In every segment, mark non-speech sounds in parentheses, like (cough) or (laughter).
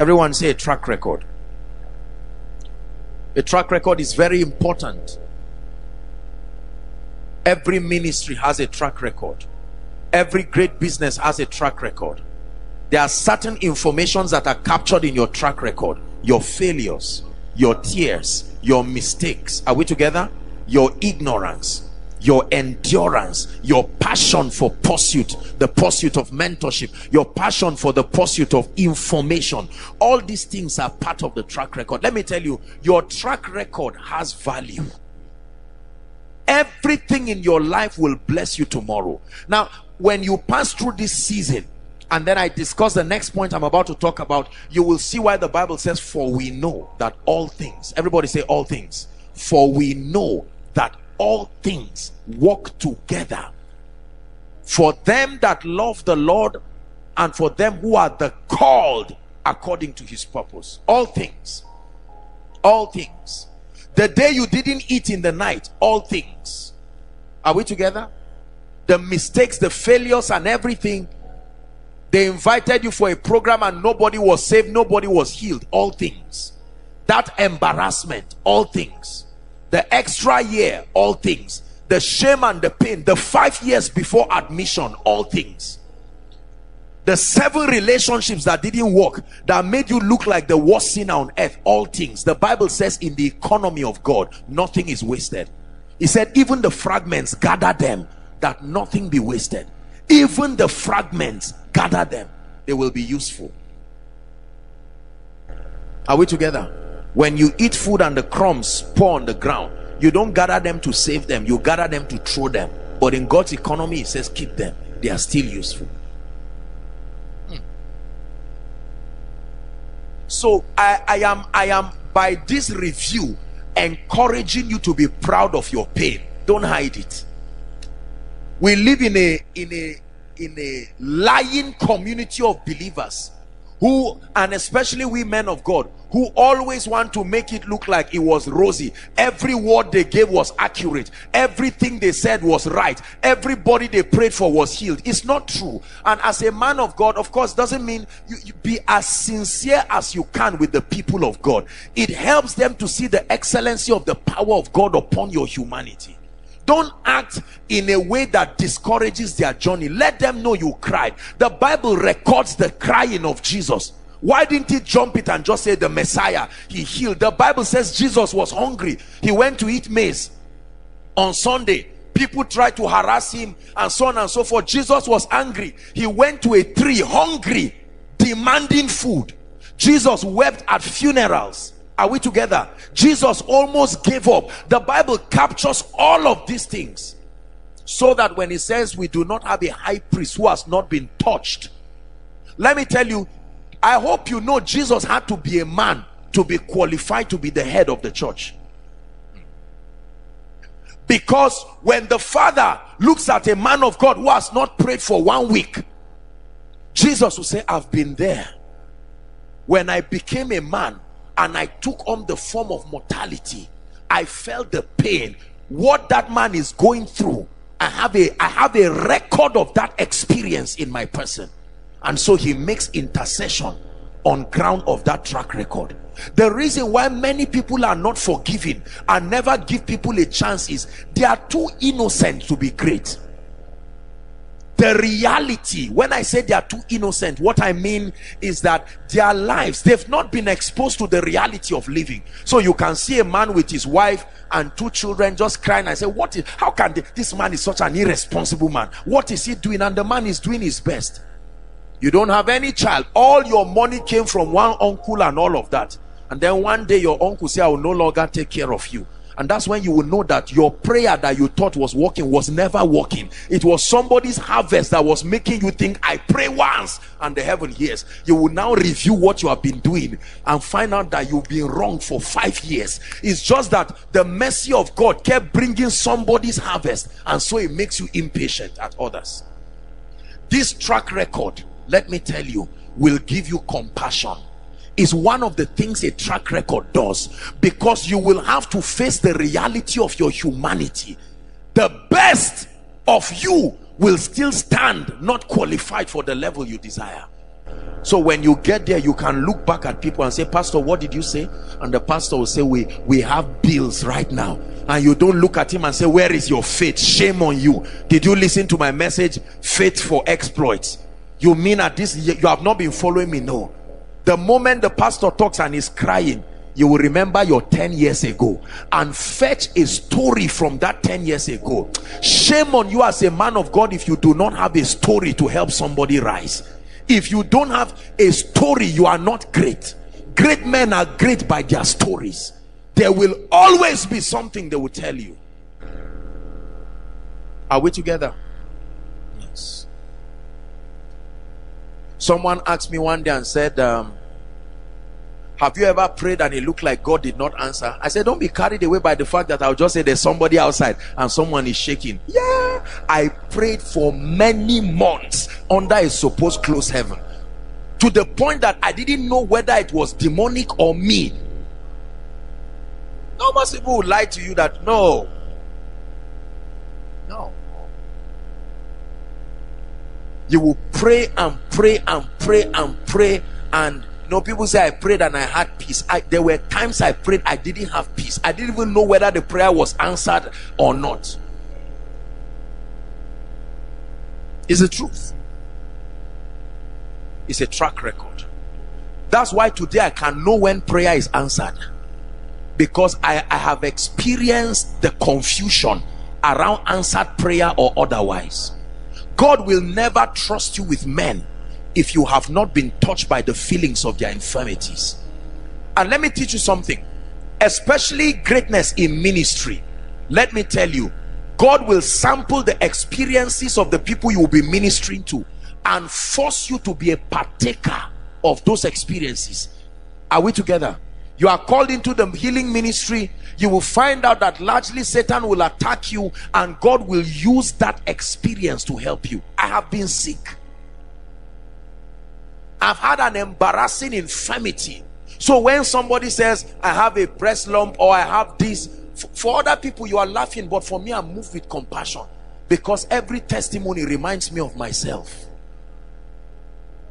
Everyone say a track record. A track record is very important. Every ministry has a track record. Every great business has a track record. There are certain informations that are captured in your track record. Your failures, your tears, your mistakes. Are we together? Your ignorance, your endurance, your passion for pursuit, the pursuit of mentorship, your passion for the pursuit of information. All these things are part of the track record. Let me tell you, your track record has value. Everything in your life will bless you tomorrow. Now, when you pass through this season, and then I discuss the next point I'm about to talk about, you will see why the Bible says, For we know that all things, everybody say all things, for we know that all things work together for them that love the Lord and for them who are the called according to his purpose. All things. All things. The day you didn't eat in the night, all things. Are we together? The mistakes, the failures, and everything. They invited you for a program and nobody was saved, nobody was healed. All things. That embarrassment, all things the extra year all things. The shame and the pain. The five years before admission all things. The seven relationships that didn't work that made you look like the worst sinner on earth all things. The bible says in the economy of god nothing is wasted. He said even the fragments gather them that nothing be wasted. Even the fragments gather them they will be useful. Are we together when you eat food and the crumbs pour on the ground you don't gather them to save them you gather them to throw them. But in god's economy it says keep them. They are still useful. Hmm. so i i am i am by this review encouraging you to be proud of your pain. Don't hide it. We live in a in a in a lying community of believers who and especially we men of God who always want to make it look like it was rosy. Every word they gave was accurate. Everything they said was right. Everybody they prayed for was healed. It's not true. And as a man of God of course doesn't mean you, you be as sincere as you can with the people of God. It helps them to see the excellency of the power of God upon your humanity don't act in a way that discourages their journey. Let them know you cried. The bible records the crying of jesus. Why didn't he jump it and just say the messiah he healed? The bible says jesus was hungry. He went to eat maize on sunday. People tried to harass him and so on and so forth. Jesus was angry. He went to a tree hungry demanding food. Jesus wept at funerals are we together? Jesus almost gave up. The bible captures all of these things so that when he says we do not have a high priest who has not been touched let me tell you i hope you know jesus had to be a man to be qualified to be the head of the church. Because when the father looks at a man of god who has not prayed for one week jesus will say i've been there. When i became a man and I took on the form of mortality I felt the pain. What that man is going through I have a I have a record of that experience in my person. And so he makes intercession on ground of that track record. The reason why many people are not forgiven and never give people a chance is they are too innocent to be great the reality when i say they are too innocent what i mean is that their lives they've not been exposed to the reality of living. So you can see a man with his wife and two children just crying i say what is how can they, this man is such an irresponsible man? What is he doing? And the man is doing his best. You don't have any child. All your money came from one uncle and all of that. And then one day your uncle say i will no longer take care of you and that's when you will know that your prayer that you thought was working was never working. It was somebody's harvest that was making you think i pray once and the heaven hears. You will now review what you have been doing and find out that you've been wrong for five years. It's just that the mercy of god kept bringing somebody's harvest and so it makes you impatient at others. This track record let me tell you will give you compassion is one of the things a track record does because you will have to face the reality of your humanity. The best of you will still stand not qualified for the level you desire. So when you get there you can look back at people and say pastor what did you say? And the pastor will say we we have bills right now. And you don't look at him and say where is your faith? Shame on you. Did you listen to my message? Faith for exploits. You mean at this you have not been following me? No the moment the pastor talks and is crying you will remember your 10 years ago and fetch a story from that 10 years ago. Shame on you as a man of god if you do not have a story to help somebody rise. If you don't have a story you are not great. Great men are great by their stories. There will always be something they will tell you. Are we together yes someone asked me one day and said um, have you ever prayed and it looked like God did not answer? I said, don't be carried away by the fact that I'll just say there's somebody outside and someone is shaking. Yeah, I prayed for many months under a supposed closed heaven to the point that I didn't know whether it was demonic or me. No, most people would lie to you that no, no. You will pray and pray and pray and pray and no, people say I prayed and I had peace. I, there were times I prayed, I didn't have peace. I didn't even know whether the prayer was answered or not. It's the truth. It's a track record. That's why today I can know when prayer is answered. Because I, I have experienced the confusion around answered prayer or otherwise. God will never trust you with men if you have not been touched by the feelings of their infirmities. And let me teach you something. Especially greatness in ministry. Let me tell you God will sample the experiences of the people you will be ministering to and force you to be a partaker of those experiences. Are we together you are called into the healing ministry you will find out that largely Satan will attack you and God will use that experience to help you I have been sick I've had an embarrassing infirmity. So when somebody says, I have a breast lump or I have this, for other people you are laughing, but for me i move with compassion because every testimony reminds me of myself.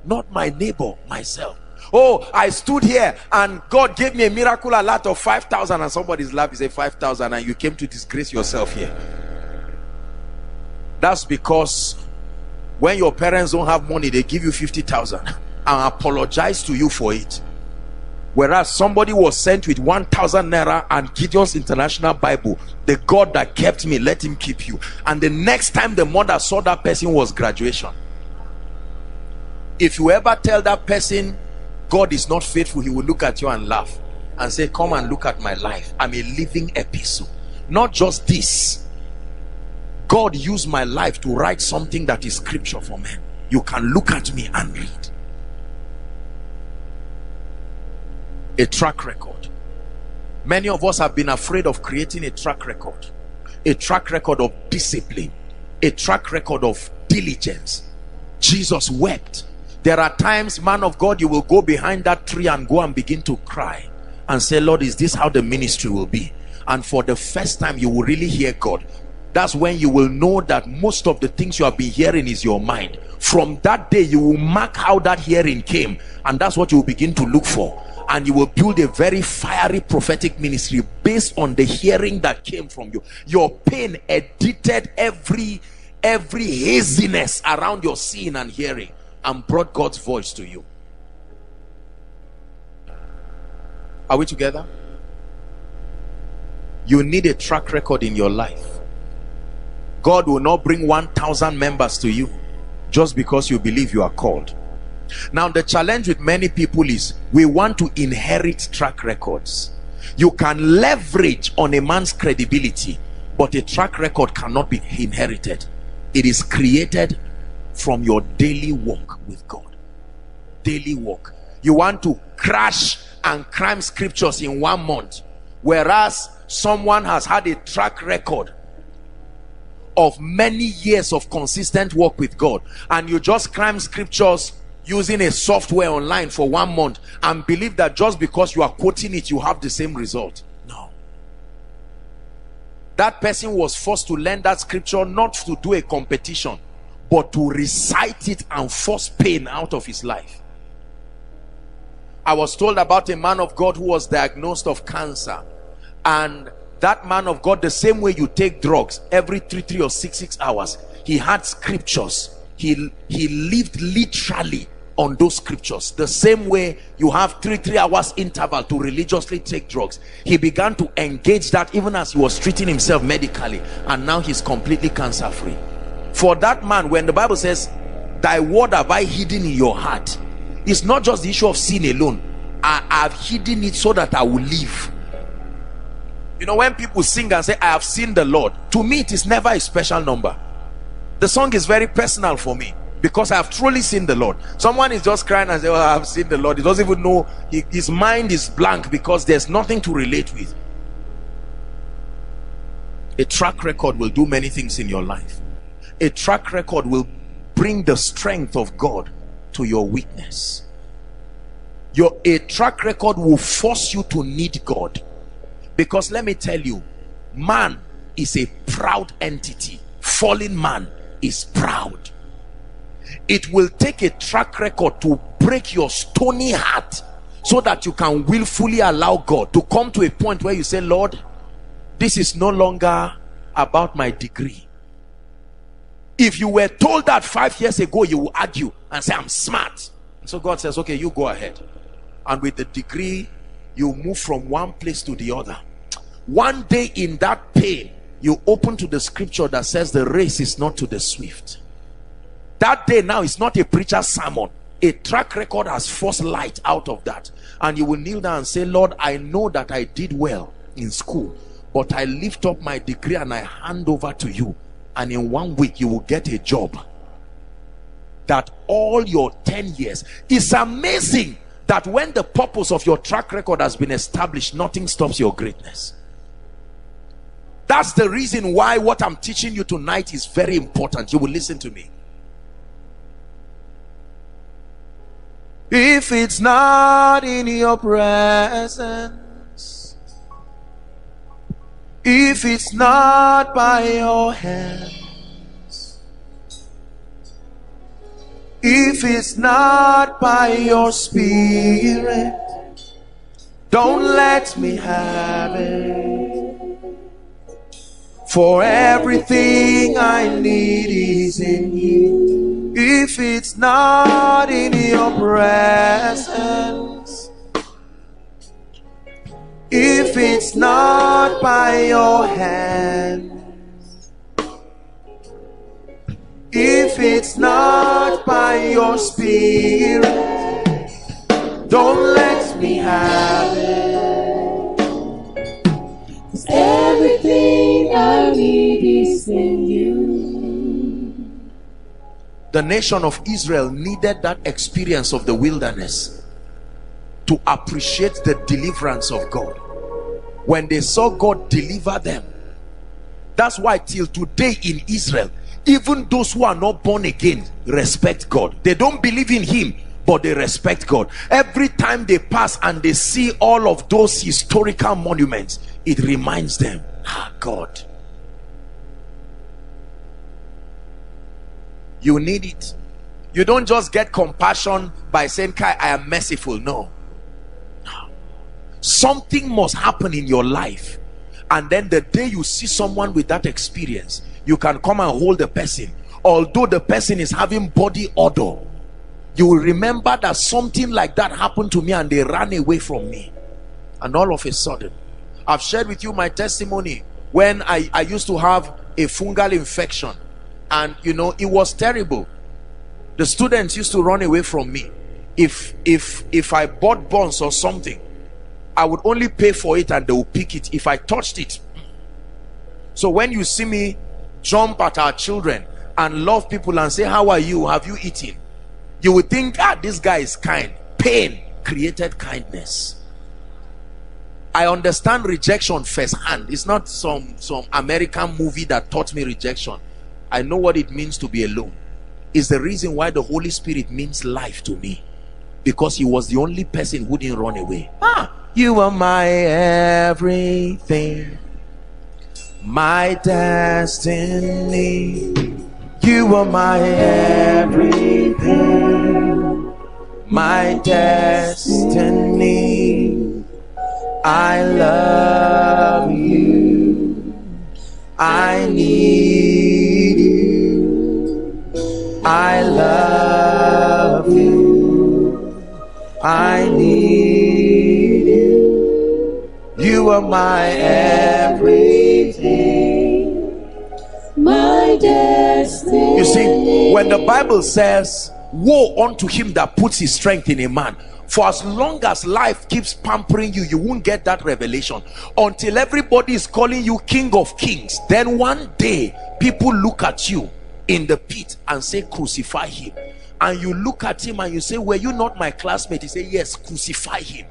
Not my neighbor, myself. Oh, I stood here and God gave me a miracle a lot of 5,000 and somebody's lap is a 5,000 and you came to disgrace yourself here. That's because when your parents don't have money, they give you 50,000 (laughs) and apologize to you for it. Whereas somebody was sent with 1000 naira and gideon's international bible the god that kept me let him keep you. And the next time the mother saw that person was graduation. If you ever tell that person god is not faithful he will look at you and laugh and say come and look at my life. I'm a living epistle. Not just this. God used my life to write something that is scripture for men. You can look at me and read. A track record. Many of us have been afraid of creating a track record. A track record of discipline. A track record of diligence. Jesus wept there are times man of god you will go behind that tree and go and begin to cry and say lord is this how the ministry will be? And for the first time you will really hear god. That's when you will know that most of the things you have been hearing is your mind. From that day you will mark how that hearing came and that's what you will begin to look for. And you will build a very fiery prophetic ministry based on the hearing that came from you. Your pain edited every every haziness around your seeing and hearing and brought god's voice to you. Are we together? You need a track record in your life. God will not bring 1000 members to you just because you believe you are called. Now the challenge with many people is we want to inherit track records. You can leverage on a man's credibility but a track record cannot be inherited. It is created from your daily walk with god. Daily walk. You want to crash and crime scriptures in one month whereas someone has had a track record of many years of consistent work with god and you just crime scriptures using a software online for one month and believe that just because you are quoting it you have the same result. No. That person was forced to learn that scripture not to do a competition but to recite it and force pain out of his life. I was told about a man of God who was diagnosed of cancer. And that man of God the same way you take drugs every three three or six six hours he had scriptures. He he lived literally on those scriptures. The same way you have three three hours interval to religiously take drugs. He began to engage that even as he was treating himself medically. And now he's completely cancer free for that man when the bible says thy word have i hidden in your heart it's not just the issue of sin alone. I have hidden it so that i will live. You know when people sing and say i have seen the lord to me it is never a special number. The song is very personal for me because i have truly seen the lord. Someone is just crying and say oh i have seen the lord. He doesn't even know he, his mind is blank because there's nothing to relate with. A track record will do many things in your life a track record will bring the strength of god to your weakness. Your a track record will force you to need god. Because let me tell you man is a proud entity. Fallen man is proud. It will take a track record to break your stony heart so that you can willfully allow god to come to a point where you say lord this is no longer about my degree if you were told that five years ago you will argue and say i'm smart. So god says okay you go ahead. And with the degree you move from one place to the other. One day in that pain you open to the scripture that says the race is not to the swift. That day now is not a preacher's sermon. A track record has forced light out of that. And you will kneel down and say lord i know that i did well in school but i lift up my degree and i hand over to you and in one week you will get a job that all your 10 years is amazing that when the purpose of your track record has been established nothing stops your greatness that's the reason why what I'm teaching you tonight is very important. You will listen to me. If it's not in your presence, if it's not by your hands, if it's not by your spirit, don't let me have it. For everything I need is in you. If it's not in your presence, if it's not by your hand, if it's not by your spirit, don't let me have it. Everything I need is in you. The nation of Israel needed that experience of the wilderness to appreciate the deliverance of God. When they saw God deliver them, that's why till today in Israel, even those who are not born again respect God. They don't believe in Him, but they respect God. Every time they pass and they see all of those historical monuments, it reminds them ah god you need it you don't just get compassion by saying kai i am merciful no something must happen in your life. And then the day you see someone with that experience you can come and hold the person. Although the person is having body odor you will remember that something like that happened to me and they ran away from me. And all of a sudden I've shared with you my testimony when I, I used to have a fungal infection. And you know it was terrible. The students used to run away from me. If if if I bought bonds or something I would only pay for it and they will pick it if I touched it so when you see me jump at our children and love people and say how are you have you eaten you would think ah this guy is kind pain created kindness I understand rejection firsthand. It's not some some American movie that taught me rejection. I know what it means to be alone. It's the reason why the Holy Spirit means life to me. Because he was the only person who didn't run away. Ah, you are my everything. My destiny. You are my everything. my destiny. I love you. I need you. I love you. I you. Are my everything. My destiny. You see, when the Bible says, Woe unto him that puts his strength in a man. For as long as life keeps pampering you, you won't get that revelation until everybody is calling you King of Kings. Then one day, people look at you in the pit and say, Crucify him. And you look at him and you say, Were you not my classmate? He say, Yes, crucify him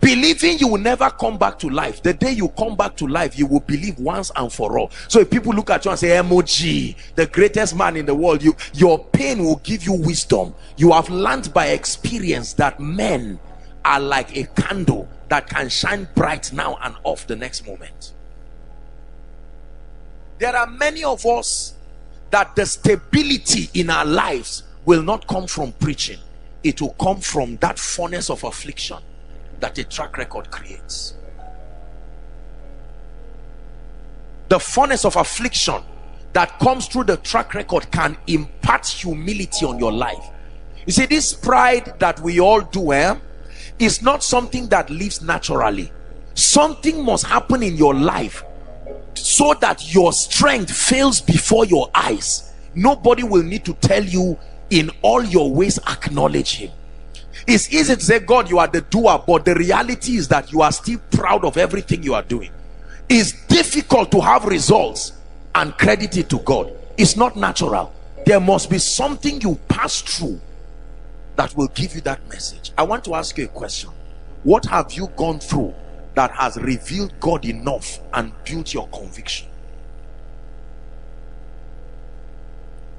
believing you will never come back to life the day you come back to life you will believe once and for all. So if people look at you and say mog the greatest man in the world you your pain will give you wisdom. You have learned by experience that men are like a candle that can shine bright now and off the next moment. There are many of us that the stability in our lives will not come from preaching. It will come from that furnace of affliction that a track record creates. The furnace of affliction that comes through the track record can impart humility on your life. You see, this pride that we all do eh, is not something that lives naturally. Something must happen in your life so that your strength fails before your eyes. Nobody will need to tell you in all your ways acknowledge him it's easy to say, God, you are the doer, but the reality is that you are still proud of everything you are doing. It's difficult to have results and credit it to God. It's not natural. There must be something you pass through that will give you that message. I want to ask you a question. What have you gone through that has revealed God enough and built your conviction?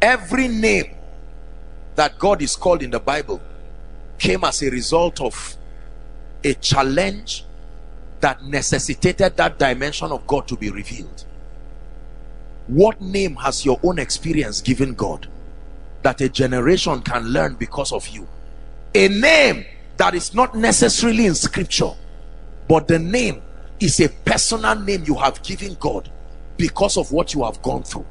Every name that God is called in the Bible came as a result of a challenge that necessitated that dimension of God to be revealed. What name has your own experience given God that a generation can learn because of you? A name that is not necessarily in scripture, but the name is a personal name you have given God because of what you have gone through.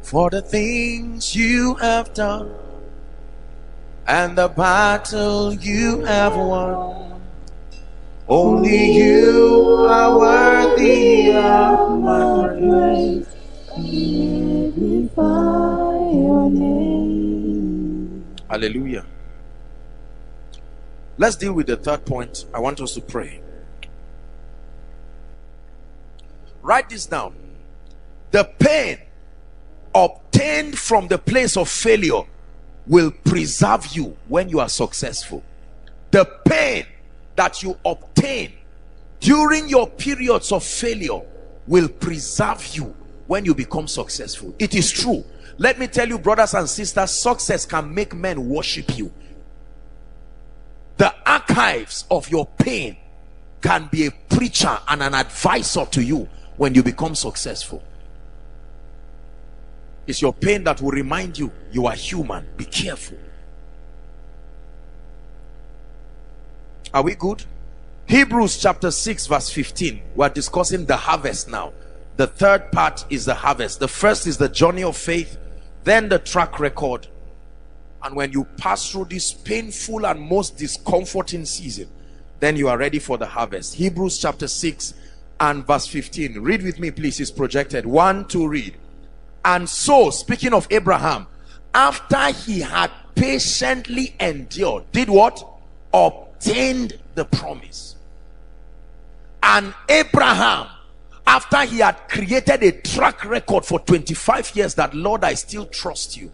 For the things you have done and the battle you have won. Only you are worthy of my praise. Hallelujah. Let's deal with the third point. I want us to pray. Write this down. The pain obtained from the place of failure will preserve you when you are successful. The pain that you obtain during your periods of failure will preserve you when you become successful. It is true. Let me tell you brothers and sisters success can make men worship you. The archives of your pain can be a preacher and an advisor to you when you become successful it's your pain that will remind you you are human. Be careful. Are we good? Hebrews chapter 6 verse 15. We're discussing the harvest now. The third part is the harvest. The first is the journey of faith, then the track record. And when you pass through this painful and most discomforting season, then you are ready for the harvest. Hebrews chapter 6 and verse 15. Read with me, please. It's projected. One, two, read. And so, speaking of Abraham, after he had patiently endured, did what? Obtained the promise. And Abraham, after he had created a track record for 25 years that, Lord, I still trust you,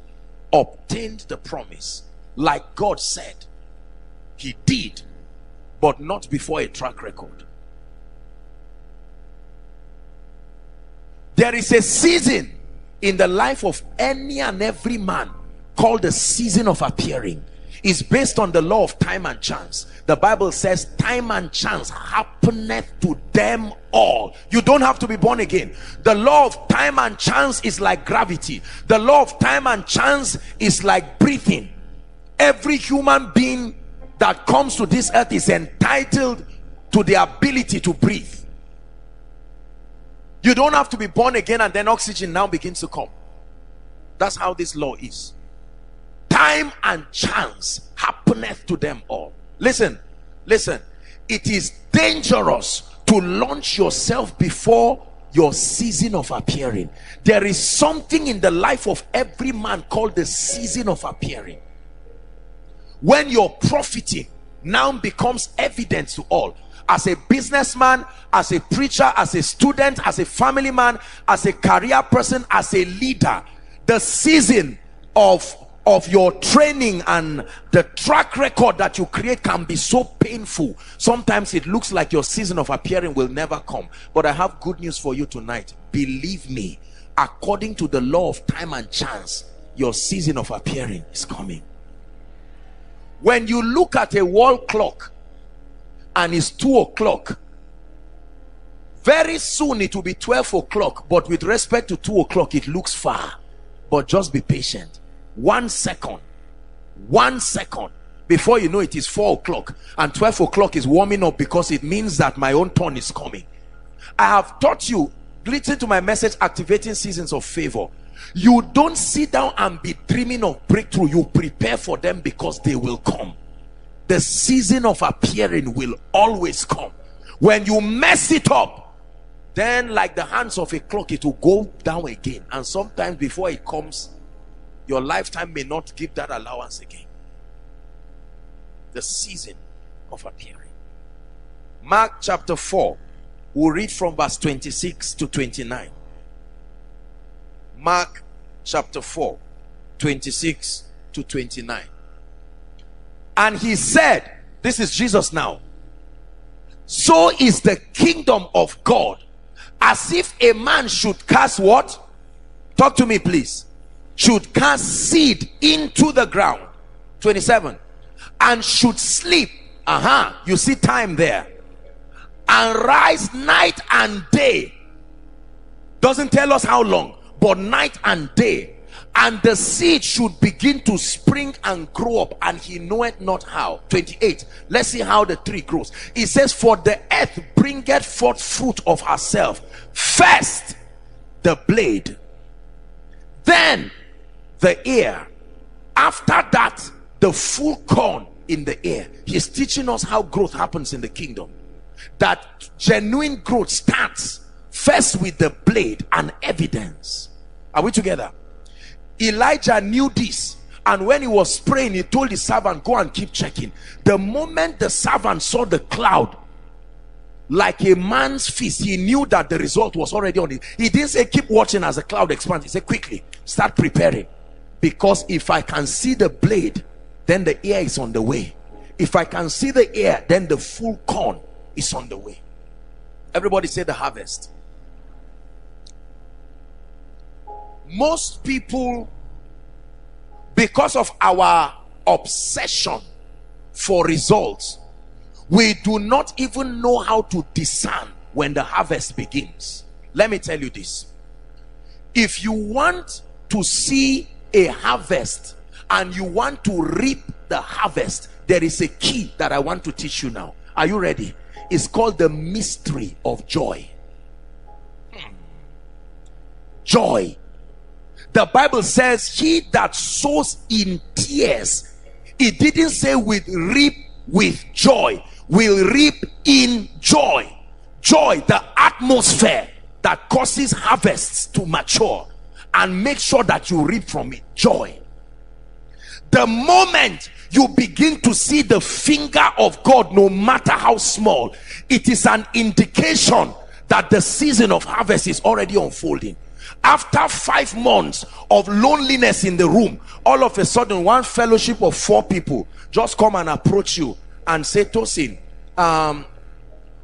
obtained the promise. Like God said, he did, but not before a track record. There is a season in the life of any and every man called the season of appearing is based on the law of time and chance. The bible says time and chance happeneth to them all. You don't have to be born again. The law of time and chance is like gravity. The law of time and chance is like breathing. Every human being that comes to this earth is entitled to the ability to breathe you don't have to be born again and then oxygen now begins to come. That's how this law is. Time and chance happeneth to them all. Listen listen. It is dangerous to launch yourself before your season of appearing. There is something in the life of every man called the season of appearing. When your profiting now becomes evident to all as a businessman as a preacher as a student as a family man as a career person as a leader the season of of your training and the track record that you create can be so painful. Sometimes it looks like your season of appearing will never come. But i have good news for you tonight. Believe me according to the law of time and chance your season of appearing is coming. When you look at a wall clock and it's two o'clock. Very soon it will be 12 o'clock but with respect to two o'clock it looks far. But just be patient. One second. One second. Before you know it is four o'clock. And 12 o'clock is warming up because it means that my own turn is coming. I have taught you listen to my message activating seasons of favor. You don't sit down and be dreaming of breakthrough. You prepare for them because they will come the season of appearing will always come. When you mess it up then like the hands of a clock it will go down again. And sometimes before it comes your lifetime may not give that allowance again. The season of appearing. Mark chapter 4 we'll read from verse 26 to 29 mark chapter 4 26 to 29 and he said this is jesus now. So is the kingdom of god. As if a man should cast what? Talk to me please. Should cast seed into the ground. 27 and should sleep. Uh-huh you see time there. And rise night and day. Doesn't tell us how long but night and day and the seed should begin to spring and grow up and he knoweth not how. 28 let's see how the tree grows. It says for the earth bringeth forth fruit of herself. First the blade. Then the ear. After that the full corn in the ear. He's teaching us how growth happens in the kingdom. That genuine growth starts first with the blade and evidence. Are we together elijah knew this and when he was praying he told his servant go and keep checking. The moment the servant saw the cloud like a man's fist he knew that the result was already on it. He didn't say keep watching as the cloud expands. He said quickly start preparing. Because if i can see the blade then the ear is on the way. If i can see the ear then the full corn is on the way. Everybody say the harvest most people because of our obsession for results we do not even know how to discern when the harvest begins. Let me tell you this. If you want to see a harvest and you want to reap the harvest there is a key that i want to teach you now. Are you ready? It's called the mystery of joy. Hmm. Joy the bible says he that sows in tears it didn't say with reap with joy will reap in joy. Joy the atmosphere that causes harvests to mature and make sure that you reap from it joy. The moment you begin to see the finger of God no matter how small it is an indication that the season of harvest is already unfolding after five months of loneliness in the room all of a sudden one fellowship of four people just come and approach you and say Tosin um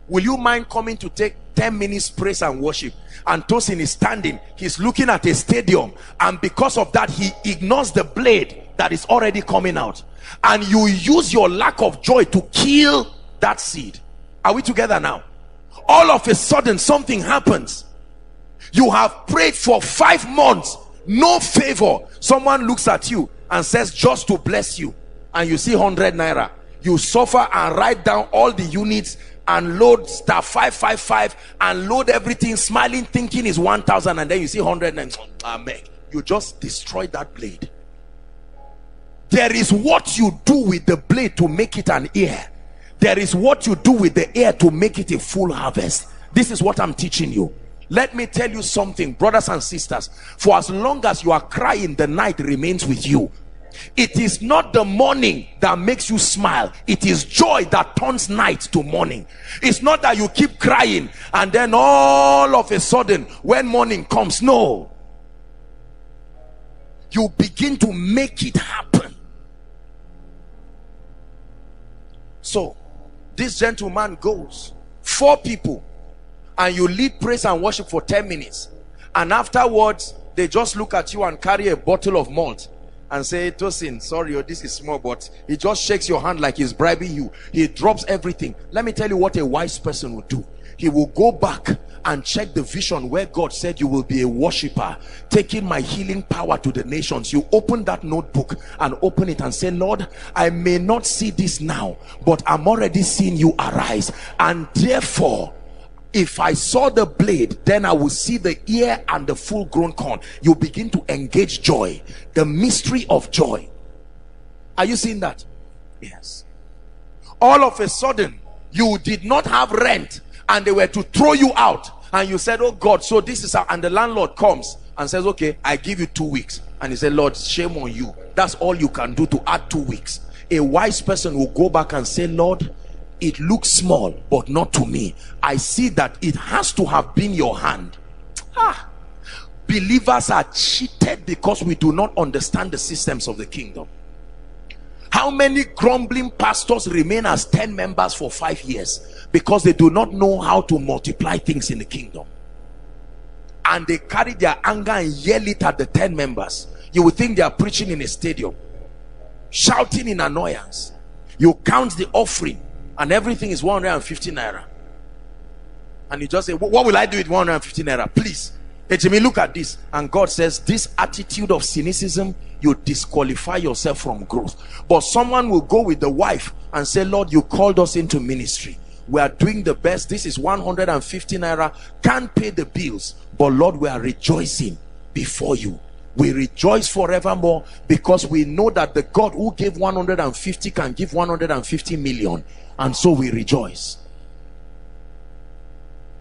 will you mind coming to take 10 minutes praise and worship? And Tosin is standing. He's looking at a stadium. And because of that he ignores the blade that is already coming out. And you use your lack of joy to kill that seed. Are we together now? All of a sudden something happens you have prayed for five months no favor. Someone looks at you and says just to bless you. And you see 100 naira. You suffer and write down all the units and load star 555 and load everything smiling thinking is 1000 and then you see 100 and amen. You just destroy that blade. There is what you do with the blade to make it an ear. There is what you do with the ear to make it a full harvest. This is what i'm teaching you let me tell you something brothers and sisters. For as long as you are crying the night remains with you. It is not the morning that makes you smile. It is joy that turns night to morning. It's not that you keep crying and then all of a sudden when morning comes no. You begin to make it happen. So this gentleman goes. Four people and you lead praise and worship for 10 minutes and afterwards they just look at you and carry a bottle of malt and say Tosin sorry oh, this is small but he just shakes your hand like he's bribing you. He drops everything. Let me tell you what a wise person would do. He will go back and check the vision where God said you will be a worshiper taking my healing power to the nations. You open that notebook and open it and say Lord I may not see this now but I'm already seeing you arise and therefore if I saw the blade, then I will see the ear and the full grown corn. You begin to engage joy, the mystery of joy. Are you seeing that? Yes. All of a sudden, you did not have rent and they were to throw you out. And you said, Oh God, so this is how, and the landlord comes and says, Okay, I give you two weeks. And he said, Lord, shame on you. That's all you can do to add two weeks. A wise person will go back and say, Lord, it looks small but not to me. I see that it has to have been your hand. Ah. Believers are cheated because we do not understand the systems of the kingdom. How many grumbling pastors remain as 10 members for five years because they do not know how to multiply things in the kingdom? And they carry their anger and yell it at the 10 members. You would think they are preaching in a stadium shouting in annoyance. You count the offering and everything is 150 naira. And you just say what will i do with 150 naira? Please hey jimmy look at this. And god says this attitude of cynicism you disqualify yourself from growth. But someone will go with the wife and say lord you called us into ministry. We are doing the best. This is 150 naira. Can't pay the bills but lord we are rejoicing before you. We rejoice forevermore because we know that the god who gave 150 can give 150 million and so we rejoice.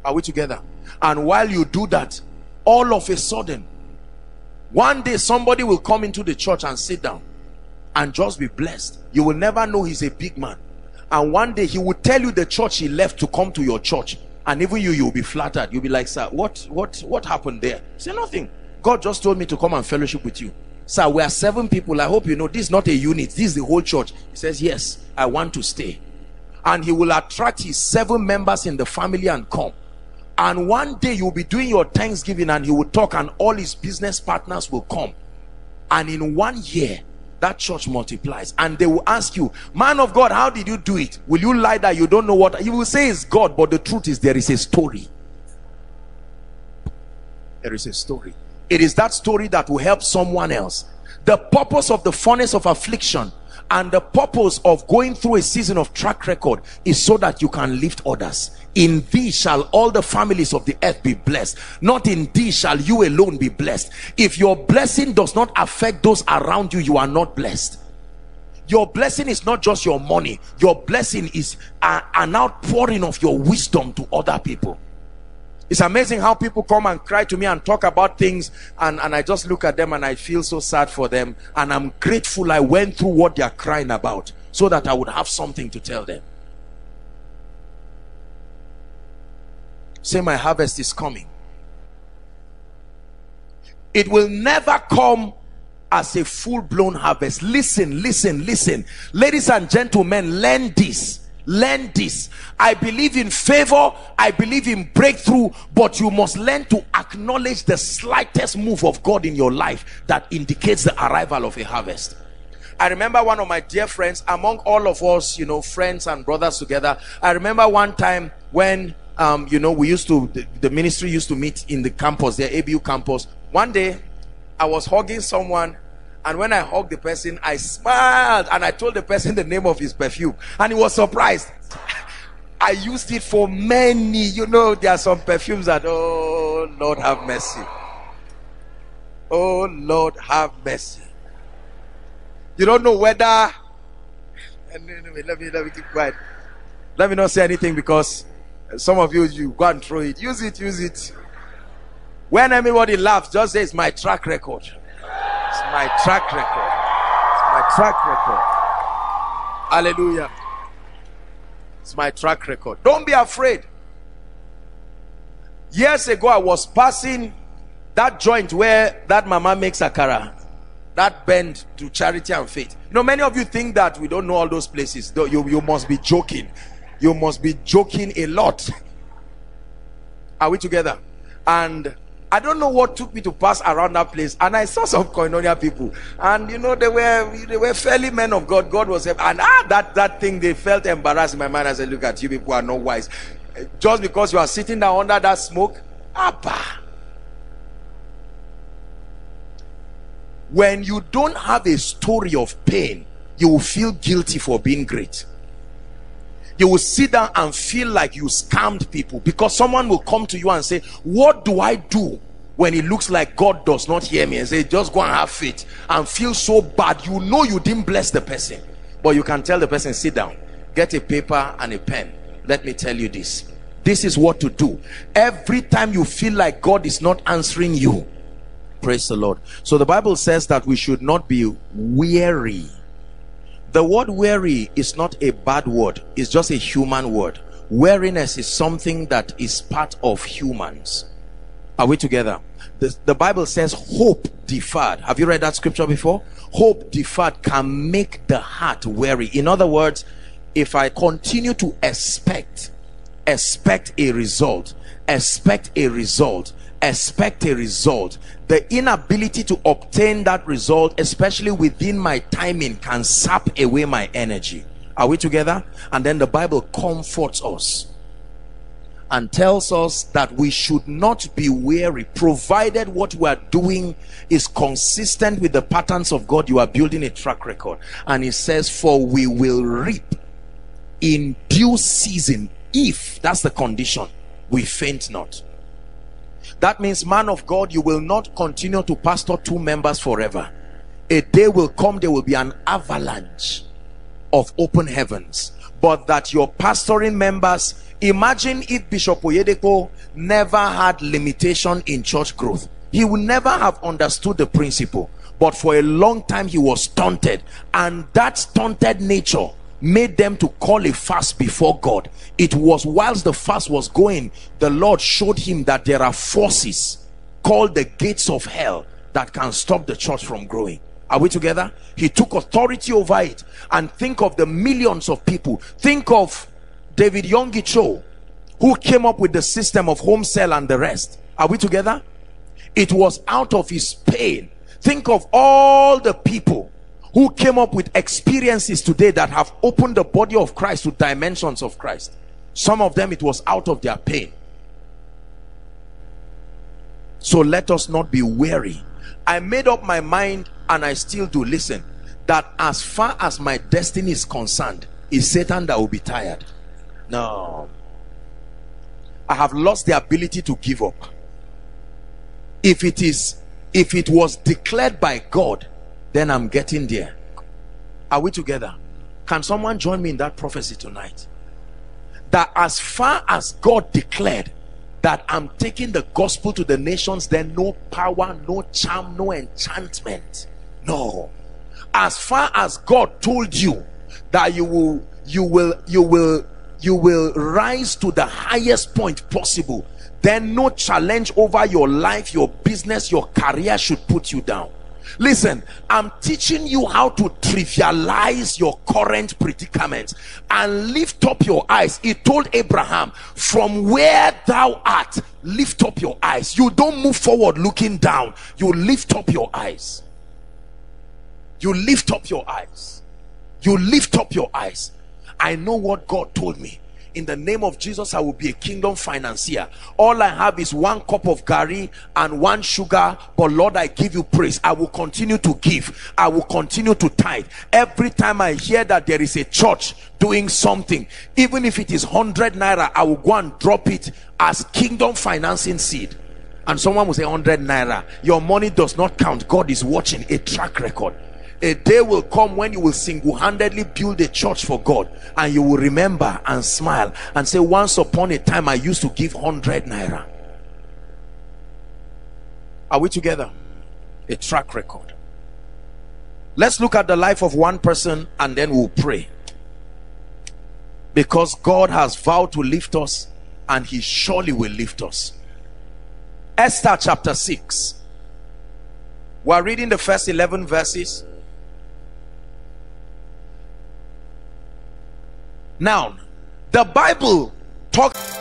Are we together? And while you do that all of a sudden one day somebody will come into the church and sit down and just be blessed. You will never know he's a big man. And one day he will tell you the church he left to come to your church. And even you you'll be flattered. You'll be like sir what what what happened there? Say nothing. God just told me to come and fellowship with you. Sir we are seven people. I hope you know this is not a unit. This is the whole church. He says yes i want to stay and he will attract his seven members in the family and come. And one day you'll be doing your thanksgiving and he will talk and all his business partners will come. And in one year that church multiplies. And they will ask you man of god how did you do it? Will you lie that you don't know what you will say it's god but the truth is there is a story. There is a story. It is that story that will help someone else. The purpose of the furnace of affliction and the purpose of going through a season of track record is so that you can lift others. In thee shall all the families of the earth be blessed. Not in thee shall you alone be blessed. If your blessing does not affect those around you you are not blessed. Your blessing is not just your money. Your blessing is an outpouring of your wisdom to other people it's amazing how people come and cry to me and talk about things and, and I just look at them and I feel so sad for them and I'm grateful I went through what they're crying about so that I would have something to tell them. Say my harvest is coming. It will never come as a full-blown harvest. Listen, listen, listen. Ladies and gentlemen, learn this learn this i believe in favor i believe in breakthrough but you must learn to acknowledge the slightest move of god in your life that indicates the arrival of a harvest I remember one of my dear friends among all of us, you know, friends and brothers together. I remember one time when, um, you know, we used to, the, the ministry used to meet in the campus, the ABU campus. One day I was hugging someone and when I hugged the person, I smiled and I told the person the name of his perfume, and he was surprised. I used it for many. You know, there are some perfumes that, oh Lord, have mercy. Oh Lord, have mercy. You don't know whether. Let me, let me, let me keep quiet. Let me not say anything because some of you, you go and throw it. Use it, use it. When anybody laughs, just say it's my track record. My track record. It's my track record. Hallelujah. It's my track record. Don't be afraid. Years ago, I was passing that joint where that mama makes akara. That bend to charity and faith. You know, many of you think that we don't know all those places. You, you must be joking. You must be joking a lot. Are we together? And I don't know what took me to pass around that place, and I saw some koinonia people, and you know they were they were fairly men of God. God was and ah that that thing they felt embarrassed in my mind. I said, "Look at you people are not wise. Just because you are sitting down under that smoke, abba." When you don't have a story of pain, you will feel guilty for being great you will sit down and feel like you scammed people because someone will come to you and say what do i do when it looks like god does not hear me? And say just go and have faith and feel so bad. You know you didn't bless the person but you can tell the person sit down get a paper and a pen. Let me tell you this. This is what to do. Every time you feel like god is not answering you praise the lord. So the bible says that we should not be weary the word weary is not a bad word it's just a human word. Weariness is something that is part of humans. Are we together? The, the bible says hope deferred. Have you read that scripture before? Hope deferred can make the heart weary. In other words if i continue to expect expect a result expect a result expect a result the inability to obtain that result especially within my timing can sap away my energy. Are we together? And then the bible comforts us and tells us that we should not be weary provided what we are doing is consistent with the patterns of god. You are building a track record. And it says for we will reap in due season if that's the condition we faint not that means man of god you will not continue to pastor two members forever. A day will come there will be an avalanche of open heavens. But that your pastoring members imagine if bishop oyedepo never had limitation in church growth. He would never have understood the principle. But for a long time he was stunted. And that stunted nature made them to call a fast before God. It was whilst the fast was going, the Lord showed him that there are forces called the gates of hell that can stop the church from growing. Are we together? He took authority over it and think of the millions of people. Think of David Yonggi Cho who came up with the system of home cell and the rest. Are we together? It was out of his pain. Think of all the people who came up with experiences today that have opened the body of Christ to dimensions of Christ. Some of them, it was out of their pain. So let us not be weary. I made up my mind and I still do. Listen, that as far as my destiny is concerned, is Satan that will be tired. No. I have lost the ability to give up. If it is, if it was declared by God then I'm getting there. Are we together? Can someone join me in that prophecy tonight? That as far as God declared that I'm taking the gospel to the nations, then no power, no charm, no enchantment. No. As far as God told you that you will, you will, you will, you will rise to the highest point possible, then no challenge over your life, your business, your career should put you down listen i'm teaching you how to trivialize your current predicament and lift up your eyes. He told abraham from where thou art lift up your eyes. You don't move forward looking down. You lift up your eyes. You lift up your eyes. You lift up your eyes. I know what god told me in the name of Jesus I will be a kingdom financier. All I have is one cup of gari and one sugar but Lord I give you praise. I will continue to give. I will continue to tithe. Every time I hear that there is a church doing something even if it is 100 naira I will go and drop it as kingdom financing seed. And someone will say 100 naira your money does not count. God is watching a track record a day will come when you will single-handedly build a church for God and you will remember and smile and say once upon a time I used to give 100 naira. Are we together? A track record. Let's look at the life of one person and then we'll pray. Because God has vowed to lift us and he surely will lift us. Esther chapter 6 we're reading the first 11 verses Now, the Bible talks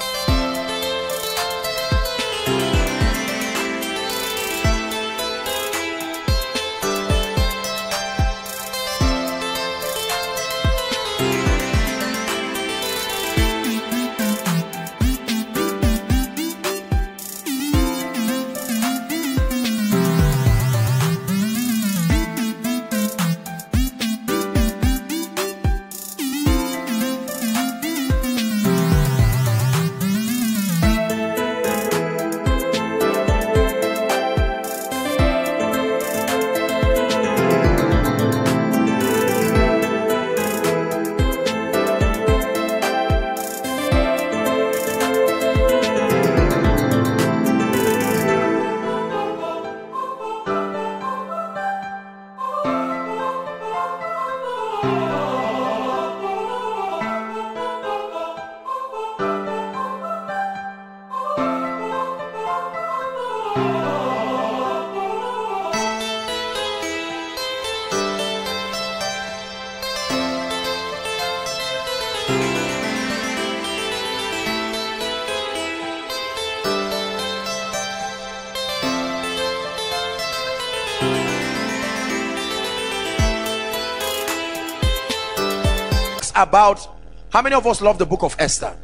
about how many of us love the book of Esther?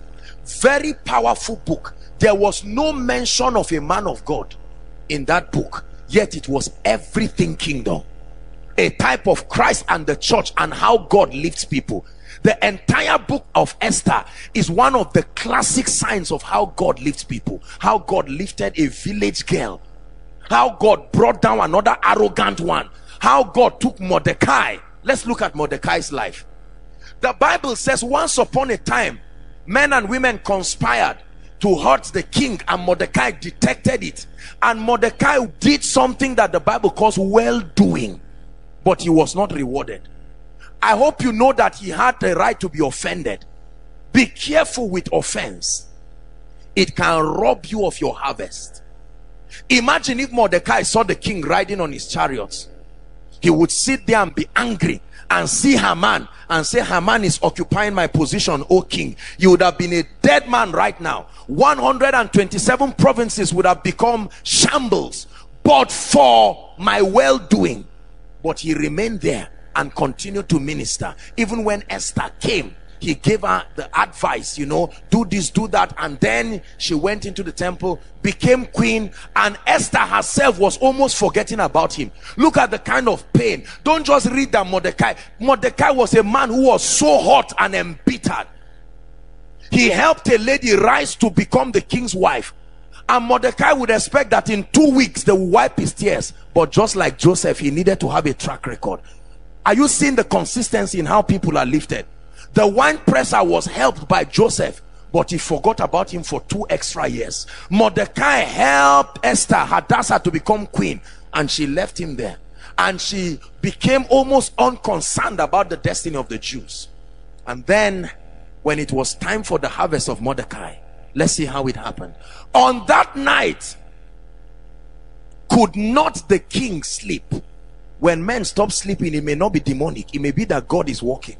Very powerful book. There was no mention of a man of God in that book yet it was everything kingdom. A type of Christ and the church and how God lifts people. The entire book of Esther is one of the classic signs of how God lifts people. How God lifted a village girl. How God brought down another arrogant one. How God took Mordecai. Let's look at Mordecai's life the Bible says once upon a time, men and women conspired to hurt the king and Mordecai detected it. And Mordecai did something that the Bible calls well-doing, but he was not rewarded. I hope you know that he had the right to be offended. Be careful with offense. It can rob you of your harvest. Imagine if Mordecai saw the king riding on his chariots. He would sit there and be angry and see Haman and say Haman is occupying my position O king. You would have been a dead man right now. 127 provinces would have become shambles but for my well-doing. But he remained there and continued to minister even when Esther came he gave her the advice you know do this do that. And then she went into the temple became queen and esther herself was almost forgetting about him. Look at the kind of pain. Don't just read that mordecai. Mordecai was a man who was so hot and embittered. He helped a lady rise to become the king's wife. And mordecai would expect that in two weeks they will wipe his tears. But just like joseph he needed to have a track record. Are you seeing the consistency in how people are lifted the wine presser was helped by Joseph but he forgot about him for two extra years. Mordecai helped Esther Hadassah to become queen and she left him there. And she became almost unconcerned about the destiny of the Jews. And then when it was time for the harvest of Mordecai let's see how it happened. On that night could not the king sleep? When men stop sleeping it may not be demonic. It may be that God is working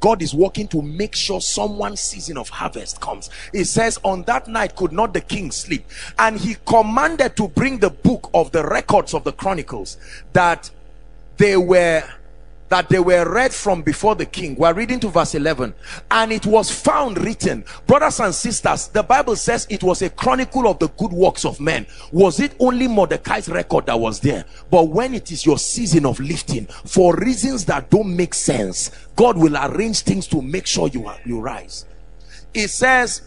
God is working to make sure someone's season of harvest comes. It says, On that night could not the king sleep, and he commanded to bring the book of the records of the chronicles that they were that they were read from before the king. We're reading to verse 11. And it was found written, brothers and sisters, the Bible says it was a chronicle of the good works of men. Was it only Mordecai's record that was there? But when it is your season of lifting, for reasons that don't make sense, God will arrange things to make sure you, are, you rise. It says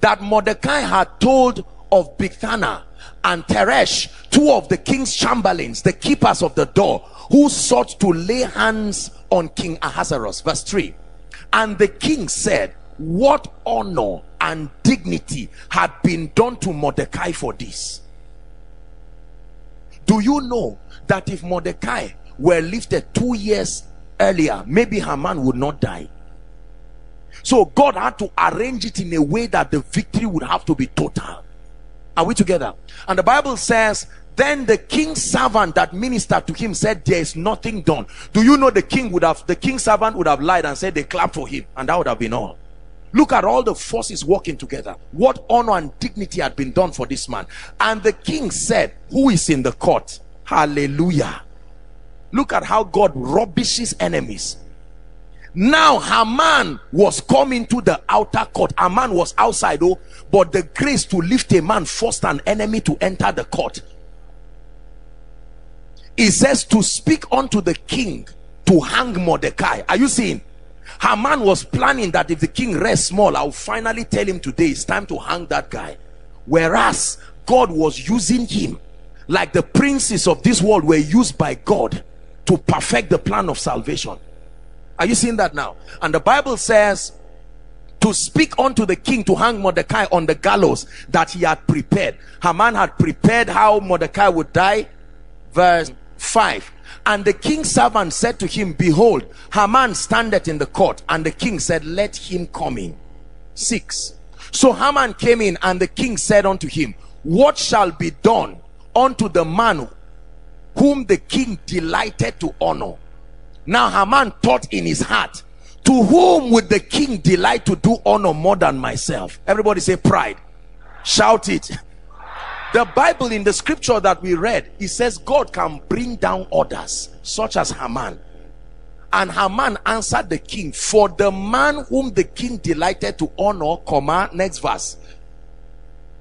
that Mordecai had told of Bigthana and Teresh, two of the king's chamberlains, the keepers of the door, who sought to lay hands on King Ahasuerus. Verse 3. And the king said, What honor and dignity had been done to Mordecai for this? Do you know that if Mordecai were lifted two years earlier, maybe Haman would not die? So God had to arrange it in a way that the victory would have to be total. Are we together? And the Bible says then the king's servant that ministered to him said, There is nothing done. Do you know the king would have, the king's servant would have lied and said they clapped for him, and that would have been all. Look at all the forces working together. What honor and dignity had been done for this man. And the king said, Who is in the court? Hallelujah. Look at how God rubbishes enemies. Now Haman was coming to the outer court. A man was outside, oh, but the grace to lift a man forced an enemy to enter the court he says to speak unto the king to hang Mordecai. Are you seeing? Haman was planning that if the king rests small, I'll finally tell him today it's time to hang that guy. Whereas God was using him like the princes of this world were used by God to perfect the plan of salvation. Are you seeing that now? And the Bible says to speak unto the king to hang Mordecai on the gallows that he had prepared. Haman had prepared how Mordecai would die. Verse 5 and the king's servant said to him behold haman standeth in the court and the king said let him come in 6 so haman came in and the king said unto him what shall be done unto the man whom the king delighted to honor now haman thought in his heart to whom would the king delight to do honor more than myself? Everybody say pride. Shout it. The bible in the scripture that we read it says god can bring down orders such as haman and haman answered the king for the man whom the king delighted to honor comma next verse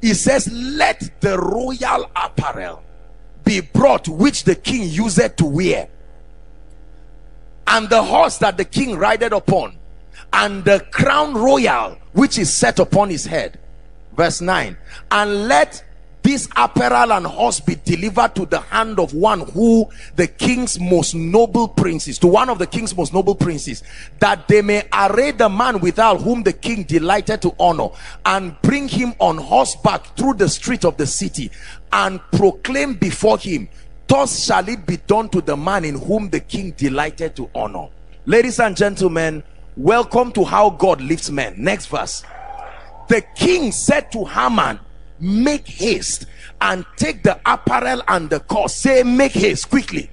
he says let the royal apparel be brought which the king used to wear and the horse that the king rideth upon and the crown royal which is set upon his head. Verse 9 and let this apparel and horse be delivered to the hand of one who the king's most noble princes to one of the king's most noble princes that they may array the man without whom the king delighted to honor and bring him on horseback through the street of the city and proclaim before him thus shall it be done to the man in whom the king delighted to honor. Ladies and gentlemen welcome to how god lifts men. Next verse. The king said to haman make haste and take the apparel and the cost say make haste quickly.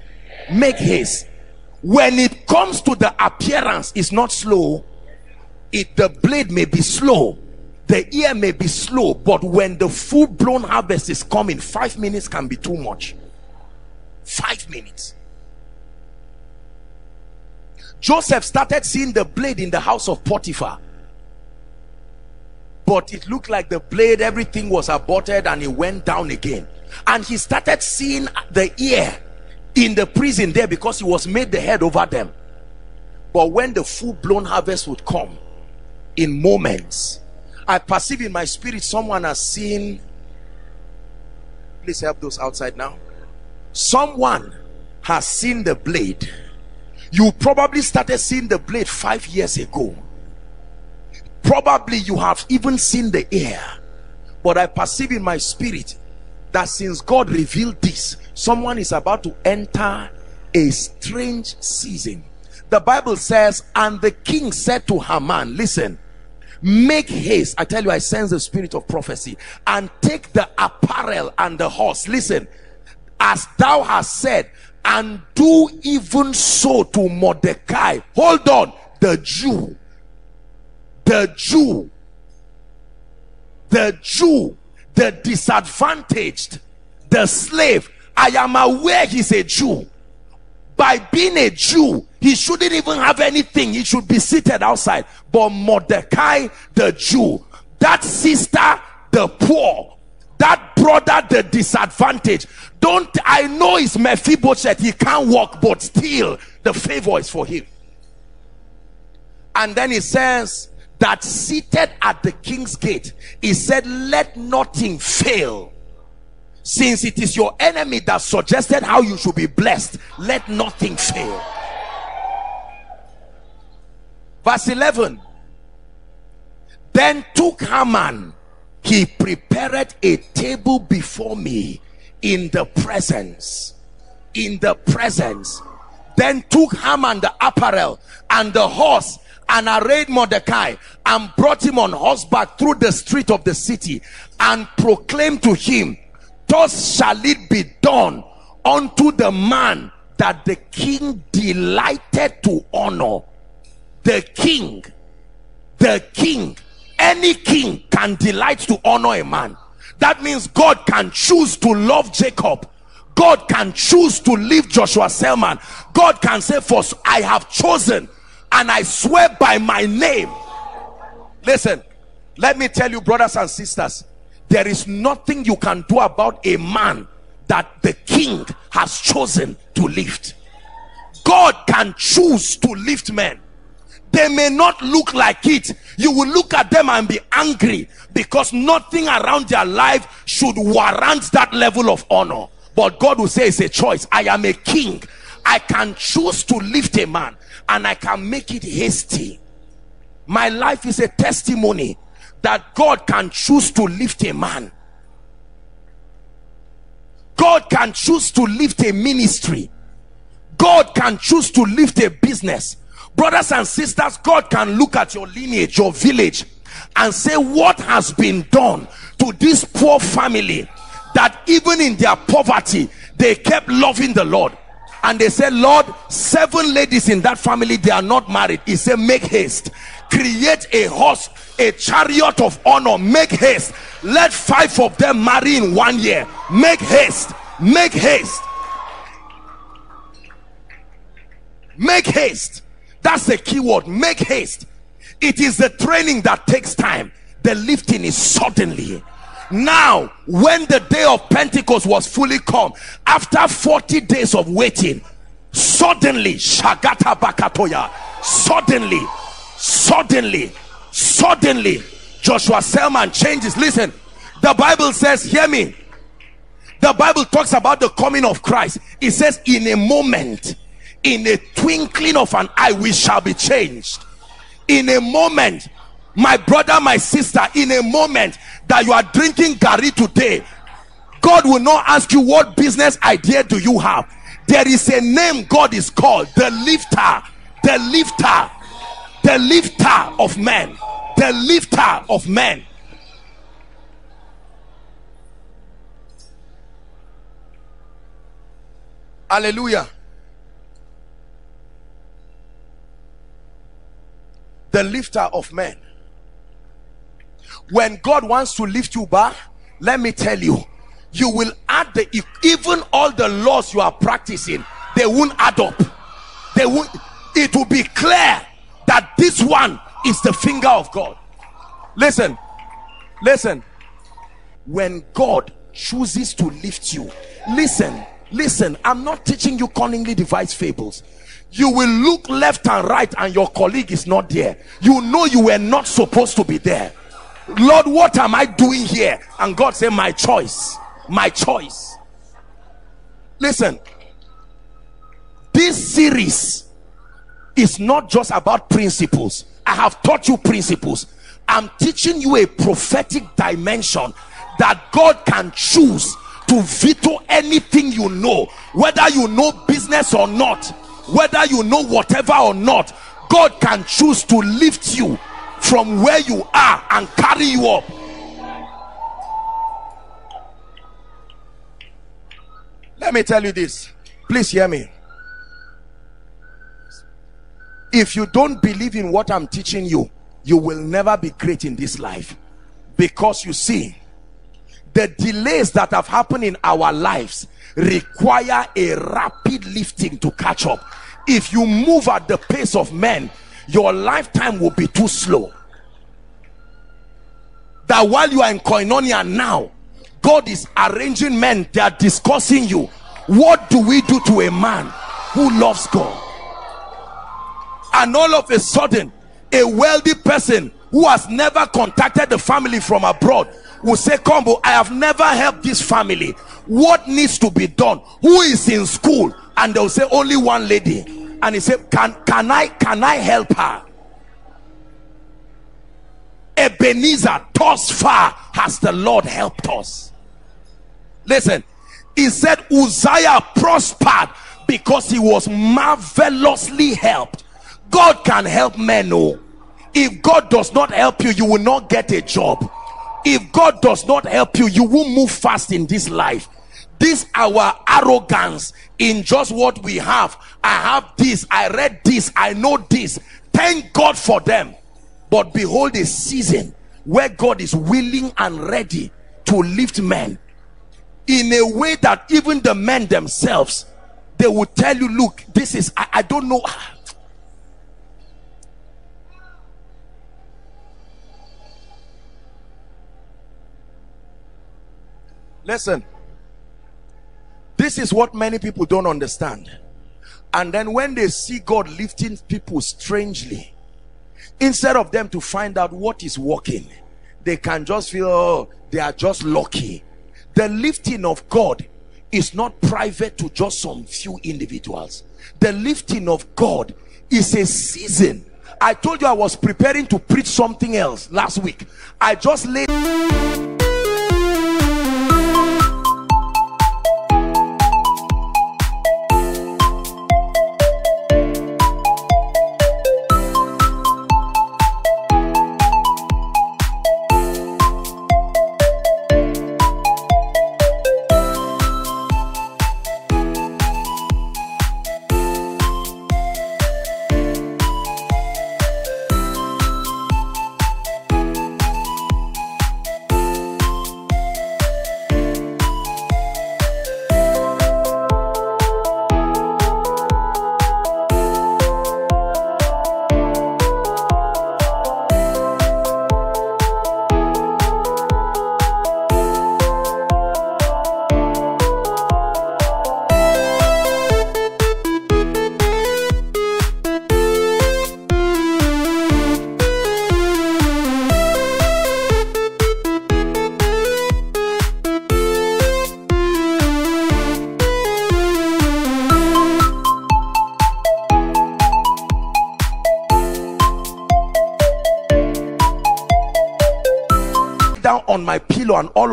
Make haste. When it comes to the appearance it's not slow. It the blade may be slow the ear may be slow but when the full-blown harvest is coming five minutes can be too much five minutes. Joseph started seeing the blade in the house of potiphar. But it looked like the blade everything was aborted and it went down again. And he started seeing the ear in the prison there because he was made the head over them. But when the full-blown harvest would come in moments i perceive in my spirit someone has seen. Please help those outside now someone has seen the blade. You probably started seeing the blade five years ago. Probably you have even seen the air but i perceive in my spirit that since god revealed this someone is about to enter a strange season. The bible says and the king said to haman listen make haste. I tell you i sense the spirit of prophecy. And take the apparel and the horse. Listen as thou hast said and do even so to mordecai. Hold on. The jew. The Jew, the Jew, the disadvantaged, the slave. I am aware he's a Jew. By being a Jew, he shouldn't even have anything. He should be seated outside. But mordecai the jew. That sister the poor. That brother the disadvantage don't i know it's mephibosheth? He can't walk but still the favor is for him. And then he says that seated at the king's gate he said let nothing fail. Since it is your enemy that suggested how you should be blessed let nothing fail. Verse 11 then took Haman he prepared a table before me in the presence in the presence. Then took Haman the apparel and the horse and arrayed Mordecai and brought him on horseback through the street of the city and proclaimed to him thus shall it be done unto the man that the king delighted to honor. The king the king any king can delight to honor a man that means god can choose to love jacob. God can choose to leave joshua selman. God can say for i have chosen and i swear by my name. Listen let me tell you brothers and sisters there is nothing you can do about a man that the king has chosen to lift. God can choose to lift men they may not look like it. You will look at them and be angry because nothing around their life should warrant that level of honor. But god will say it's a choice. I am a king. I can choose to lift a man and i can make it hasty. My life is a testimony that god can choose to lift a man. God can choose to lift a ministry. God can choose to lift a business brothers and sisters god can look at your lineage your village and say what has been done to this poor family that even in their poverty they kept loving the lord? And they said lord seven ladies in that family they are not married. He said make haste. Create a horse a chariot of honor. Make haste. Let five of them marry in one year. Make haste. Make haste. Make haste that's the key word. Make haste. It is the training that takes time. The lifting is suddenly. Now when the day of pentecost was fully come after 40 days of waiting suddenly shagata bakatoya suddenly suddenly suddenly joshua selman changes. Listen the bible says hear me. The bible talks about the coming of christ. It says in a moment in a twinkling of an eye we shall be changed. In a moment my brother my sister in a moment that you are drinking garri today god will not ask you what business idea do you have. There is a name god is called the lifter the lifter the lifter of men the lifter of men. Hallelujah the lifter of men. When god wants to lift you back let me tell you you will add the even all the laws you are practicing they won't add up. They won't it will be clear that this one is the finger of god. Listen listen. When god chooses to lift you listen listen. I'm not teaching you cunningly devised fables you will look left and right and your colleague is not there. You know you were not supposed to be there. Lord what am i doing here? And god said my choice. My choice. Listen. This series is not just about principles. I have taught you principles. I'm teaching you a prophetic dimension that god can choose to veto anything you know whether you know business or not whether you know whatever or not god can choose to lift you from where you are and carry you up. Let me tell you this. Please hear me. If you don't believe in what i'm teaching you you will never be great in this life. Because you see the delays that have happened in our lives require a rapid lifting to catch up if you move at the pace of men your lifetime will be too slow. That while you are in koinonia now god is arranging men they are discussing you. What do we do to a man who loves god? And all of a sudden a wealthy person who has never contacted the family from abroad will say combo i have never helped this family what needs to be done? Who is in school? And they'll say only one lady. And he said can can i can i help her? Ebenezer thus far has the lord helped us. Listen he said uzziah prospered because he was marvelously helped. God can help men oh. If god does not help you you will not get a job if god does not help you you will move fast in this life. This our arrogance in just what we have. I have this i read this i know this. Thank god for them. But behold a season where god is willing and ready to lift men in a way that even the men themselves they will tell you look this is i, I don't know listen. This is what many people don't understand. And then when they see god lifting people strangely instead of them to find out what is working they can just feel oh, they are just lucky. The lifting of god is not private to just some few individuals. The lifting of god is a season. I told you i was preparing to preach something else last week. I just laid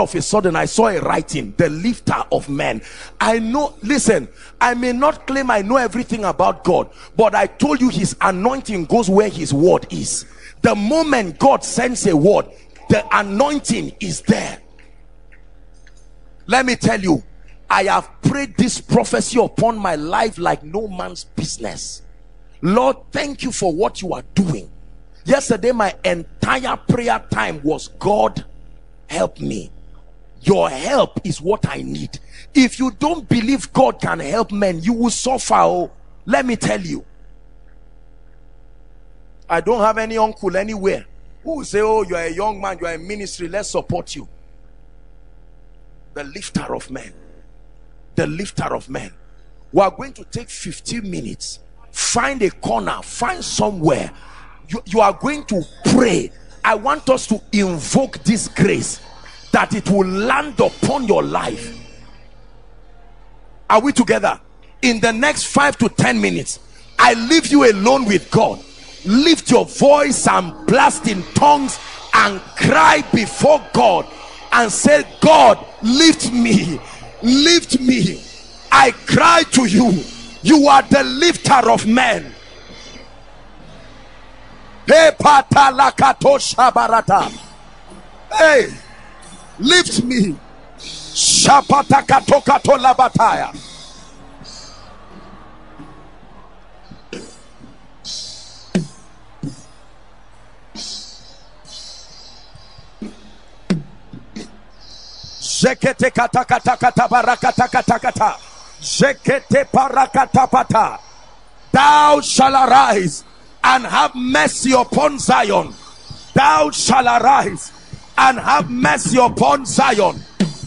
of a sudden I saw a writing the lifter of men. I know listen I may not claim I know everything about God but I told you his anointing goes where his word is. The moment God sends a word the anointing is there. Let me tell you I have prayed this prophecy upon my life like no man's business. Lord thank you for what you are doing. Yesterday my entire prayer time was God help me your help is what i need. If you don't believe god can help men you will suffer oh. Let me tell you. I don't have any uncle anywhere who will say oh you are a young man you are in ministry let's support you. The lifter of men. The lifter of men. We are going to take 15 minutes. Find a corner find somewhere. You, you are going to pray. I want us to invoke this grace that it will land upon your life. Are we together? In the next five to ten minutes, I leave you alone with God. Lift your voice and blast in tongues and cry before God and say, God, lift me, lift me. I cry to you. You are the lifter of men. Hey, lift me. Shapatakatokatolabataya. Jekete katakata barakata katakata. Jekete parakata pata. thou shalt arise and have mercy upon Zion. Thou shalt arise and have mercy upon Zion.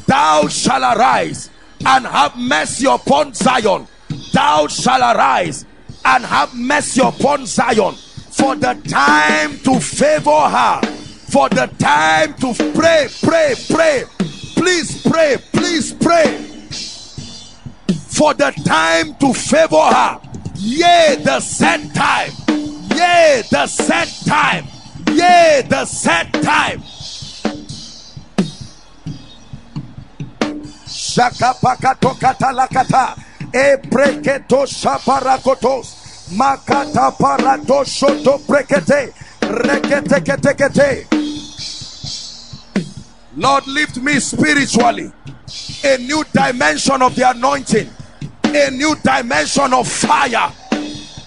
Thou shalt arise and have mercy upon Zion. Thou shalt arise and have mercy upon Zion for the time to favor her. For the time to pray, pray, pray. Please pray, please pray. For the time to favor her. Yea, the set time. Yea, the set time. Yea, the set time. Shakapakato katalakata. Ebreketo shaparakotos. Makata parato shoto brekete. Rekete kete kete. Lord, lift me spiritually. A new dimension of the anointing. A new dimension of fire.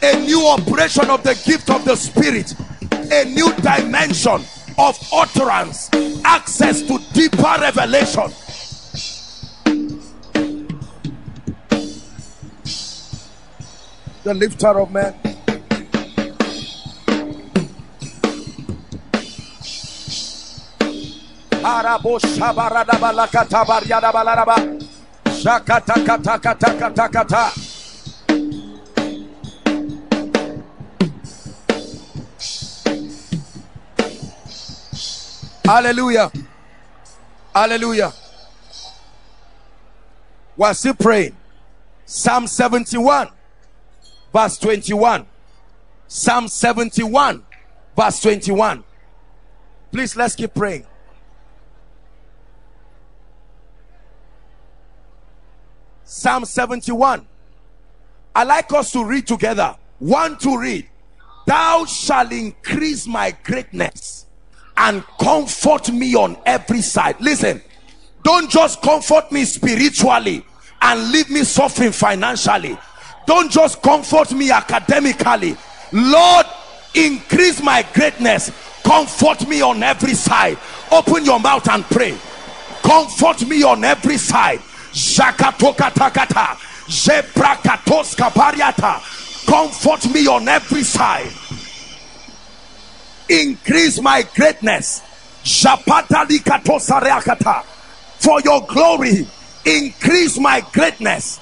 A new operation of the gift of the Spirit. A new dimension of utterance. Access to deeper revelation. The lifter of men. Hallelujah. Hallelujah. We're still praying. Psalm 71, verse 21. Psalm 71, verse 21. Please let's keep praying. Psalm 71. I like us to read together. One to read. Thou shalt increase my greatness and comfort me on every side. Listen, don't just comfort me spiritually and leave me suffering financially. Don't just comfort me academically. Lord, increase my greatness. Comfort me on every side. Open your mouth and pray. Comfort me on every side. Jakatokatakata. Jebrakatos pariata. Comfort me on every side. Increase my greatness. For your glory, increase my greatness.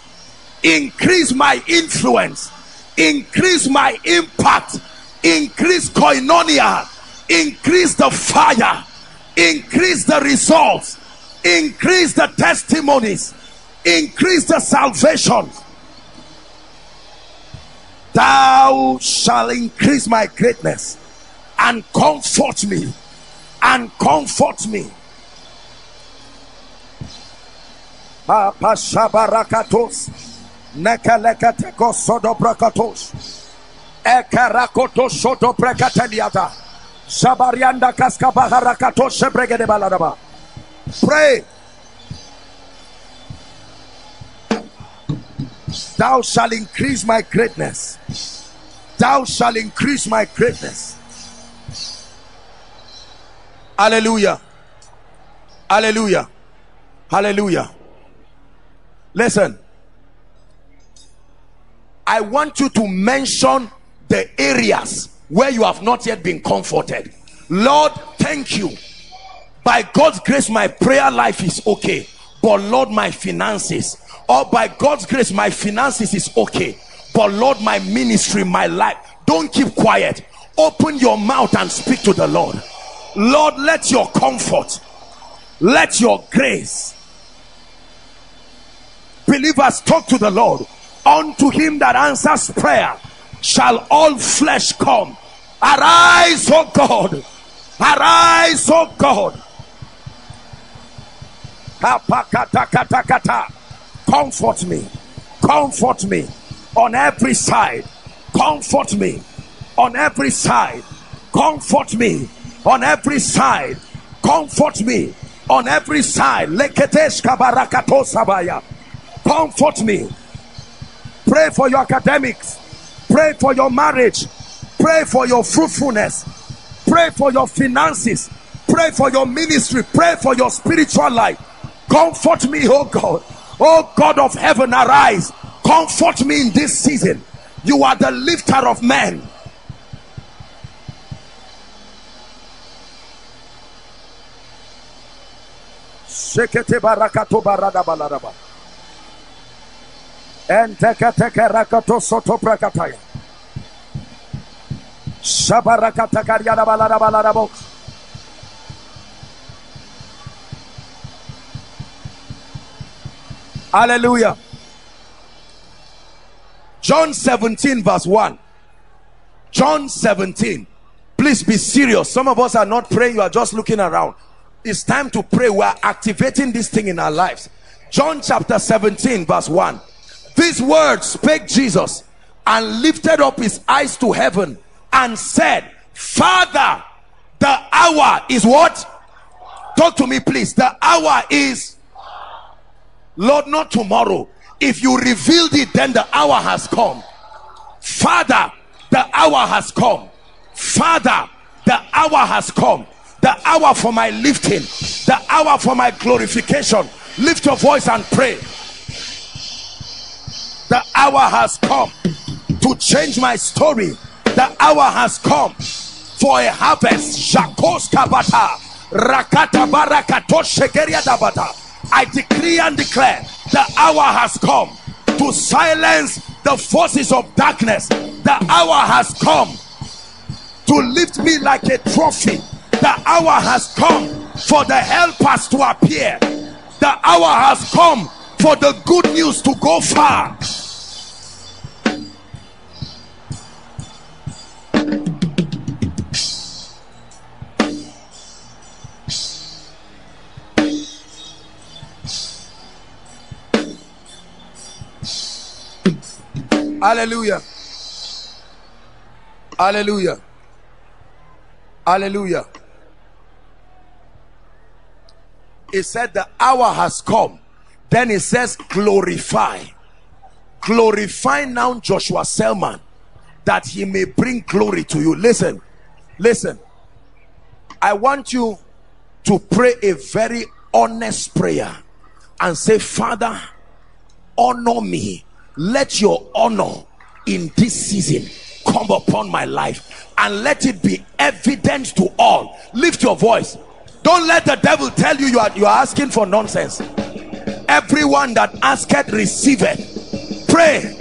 Increase my influence. Increase my impact. Increase koinonia. Increase the fire. Increase the results. Increase the testimonies increase the salvation thou shall increase my greatness and comfort me and comfort me Papa Shabarakatos Nekalekateko Sodobrakatos Ekarakoto Sodobrakateliata Shabarianda Kaskabaharakatos Shebregede Baladaba Pray Thou shalt increase my greatness. Thou shalt increase my greatness. Hallelujah. Hallelujah. Hallelujah. Listen. I want you to mention the areas where you have not yet been comforted. Lord, thank you. By God's grace, my prayer life is okay. But Lord, my finances, or by God's grace my finances is okay. But Lord my ministry my life. Don't keep quiet. Open your mouth and speak to the Lord. Lord let your comfort let your grace. Believers talk to the Lord unto him that answers prayer shall all flesh come. Arise oh God. Arise oh God. Comfort me. Comfort me on every side. Comfort me on every side. Comfort me on every side. Comfort me on every side. Comfort me pray for your academics. Pray for your marriage. Pray for your fruitfulness. Pray for your finances. Pray for your ministry. Pray for your spiritual life. Comfort me oh god. Oh God of heaven, arise. Comfort me in this season. you are the lifter of men. Shekete barakato barada. Enteke teke rakato soto prakataya. Shabarakata karyada balada balada bo. Hallelujah. John 17 verse 1. John 17. Please be serious. Some of us are not praying. You are just looking around. It's time to pray. We are activating this thing in our lives. John chapter 17 verse 1. These words spake Jesus and lifted up his eyes to heaven and said, Father, the hour is what? Talk to me please. The hour is Lord, not tomorrow. If you revealed it, then the hour has come. Father, the hour has come. Father, the hour has come. The hour for my lifting, the hour for my glorification. Lift your voice and pray. The hour has come to change my story. The hour has come for a harvest. Rakata. I decree and declare the hour has come to silence the forces of darkness. The hour has come to lift me like a trophy. The hour has come for the helpers to appear. The hour has come for the good news to go far. Hallelujah. Hallelujah. Hallelujah. He said the hour has come. Then it says glorify. Glorify now Joshua Selman that he may bring glory to you. Listen, listen. I want you to pray a very honest prayer and say, Father, honor me. Let your honor in this season come upon my life and let it be evident to all. Lift your voice. Don't let the devil tell you you are, you are asking for nonsense. Everyone that asketh, receiveth. Pray,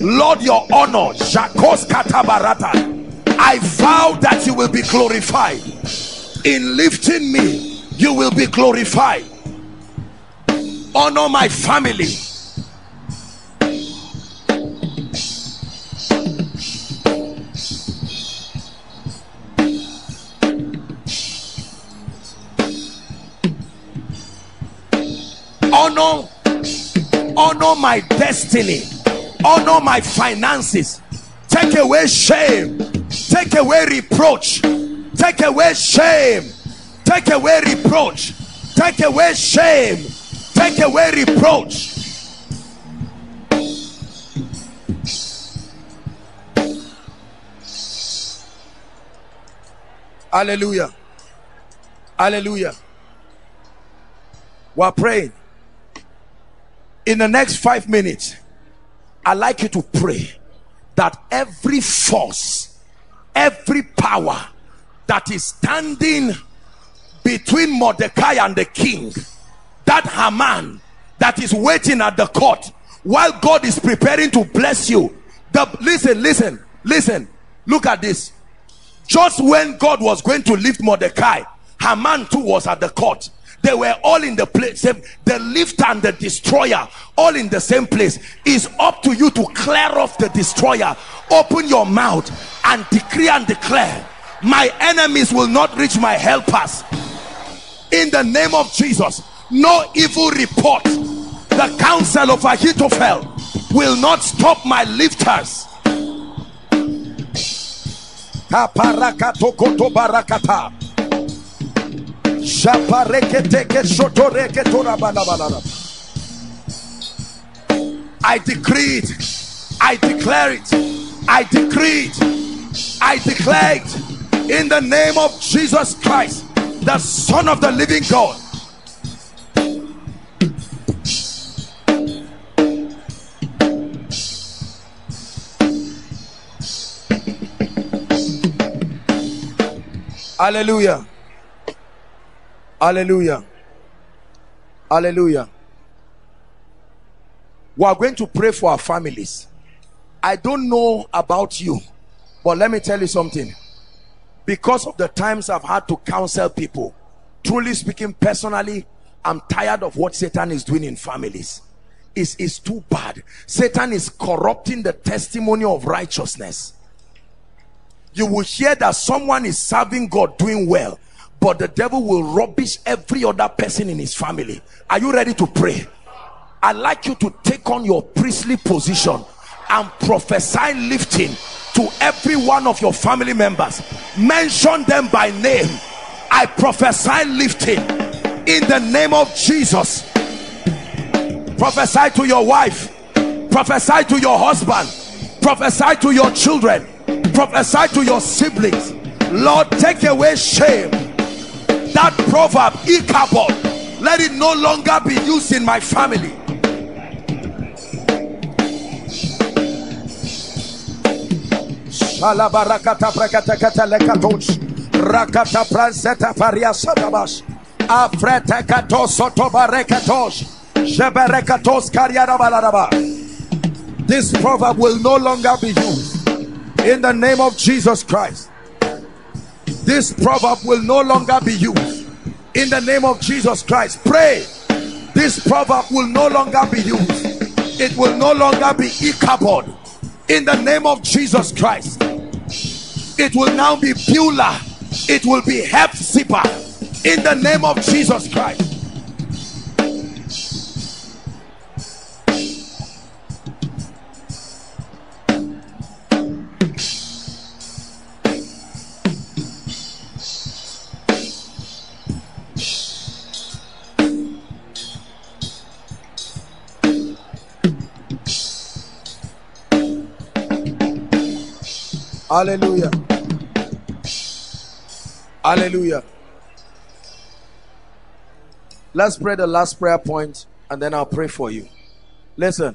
Lord, your honor. Jakos katabarata. I vow that you will be glorified. In lifting me, you will be glorified. Honor my family. Honor honor my destiny honor my finances. Take away shame take away reproach take away shame take away reproach take away shame take away reproach. Hallelujah. Hallelujah. We're praying in the next five minutes i like you to pray that every force every power that is standing between mordecai and the king that haman that is waiting at the court while god is preparing to bless you. The listen listen listen. Look at this. Just when god was going to lift mordecai haman too was at the court they were all in the place the lifter and the destroyer all in the same place. Is up to you to clear off the destroyer. Open your mouth and decree and declare my enemies will not reach my helpers. In the name of jesus no evil report. The counsel of ahithophel will not stop my lifters. Barakata I decree it. I declare it. I decree it. I declare it in the name of Jesus Christ, the Son of the Living God. Hallelujah. Hallelujah. Hallelujah. We are going to pray for our families. I don't know about you, but let me tell you something. Because of the times I've had to counsel people, truly speaking personally, I'm tired of what Satan is doing in families. It's, it's too bad. Satan is corrupting the testimony of righteousness. You will hear that someone is serving God doing well, but the devil will rubbish every other person in his family. Are you ready to pray? I'd like you to take on your priestly position and prophesy lifting to every one of your family members. Mention them by name. I prophesy lifting in the name of Jesus. Prophesy to your wife, prophesy to your husband, prophesy to your children, prophesy to your siblings. Lord, take away shame. That proverb, Ichabod, let it no longer be used in my family. Rakata pranseta faria sadabash. Afreta kato soto barekatosh. Jeberekatos kariarabalaraba. This proverb will no longer be used in the name of Jesus Christ. This proverb will no longer be used in the name of Jesus Christ. Pray. This proverb will no longer be used. It will no longer be Ichabod in the name of Jesus Christ. It will now be Beulah. It will be Hephzibah in the name of Jesus Christ. Hallelujah. Hallelujah. Let's pray the last prayer point and then I'll pray for you. Listen.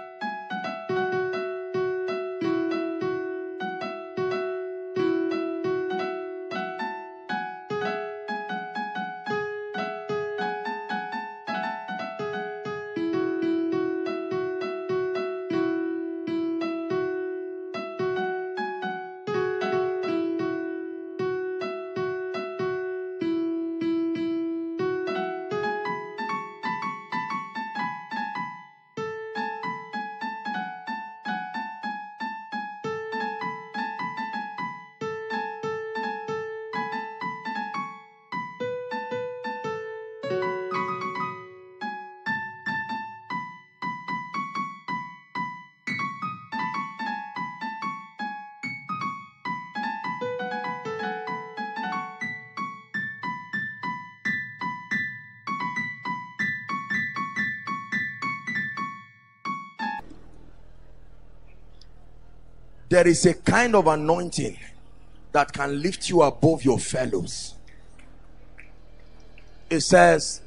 There is a kind of anointing that can lift you above your fellows. It says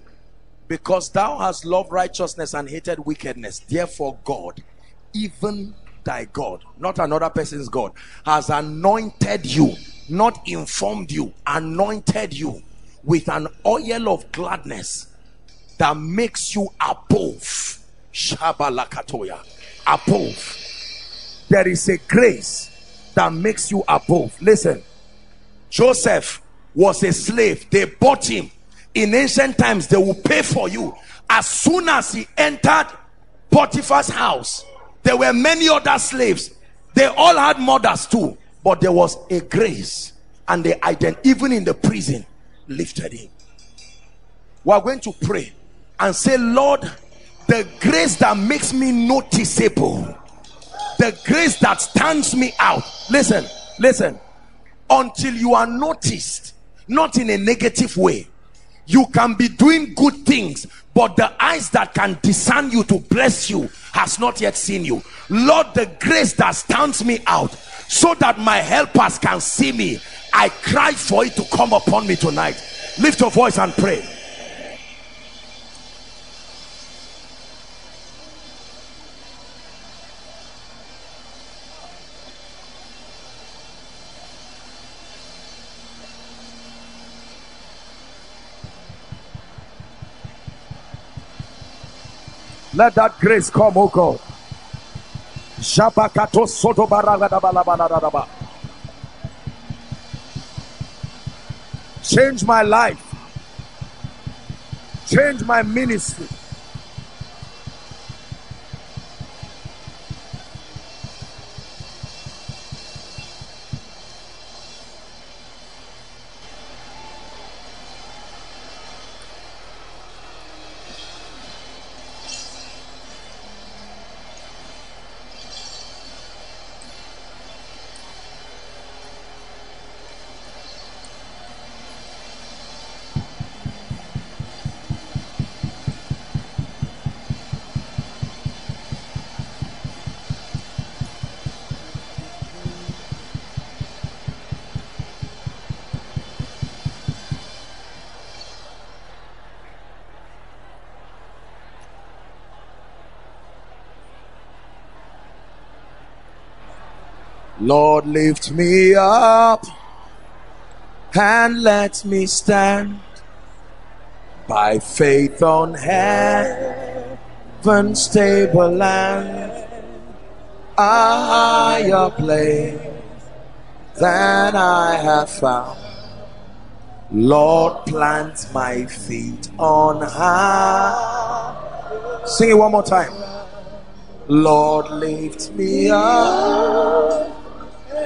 because thou hast loved righteousness and hated wickedness therefore god even thy god not another person's god has anointed you not informed you anointed you with an oil of gladness that makes you above. Shabalakatoya. Above there is a grace that makes you above. Listen. Joseph was a slave. They bought him. In ancient times they will pay for you. As soon as he entered potiphar's house there were many other slaves. They all had mothers too but there was a grace and they ident even in the prison lifted him. We are going to pray and say lord the grace that makes me noticeable the grace that stands me out. Listen listen. Until you are noticed not in a negative way. You can be doing good things but the eyes that can discern you to bless you has not yet seen you. Lord the grace that stands me out so that my helpers can see me i cry for it to come upon me tonight. Lift your voice and pray Let that grace come, oh God. Jabakato soto. Change my life. Change my ministry. Lord, lift me up and let me stand by faith on heaven's stable land, a higher place than I have found. Lord, plant my feet on high. Sing it one more time. Lord, lift me up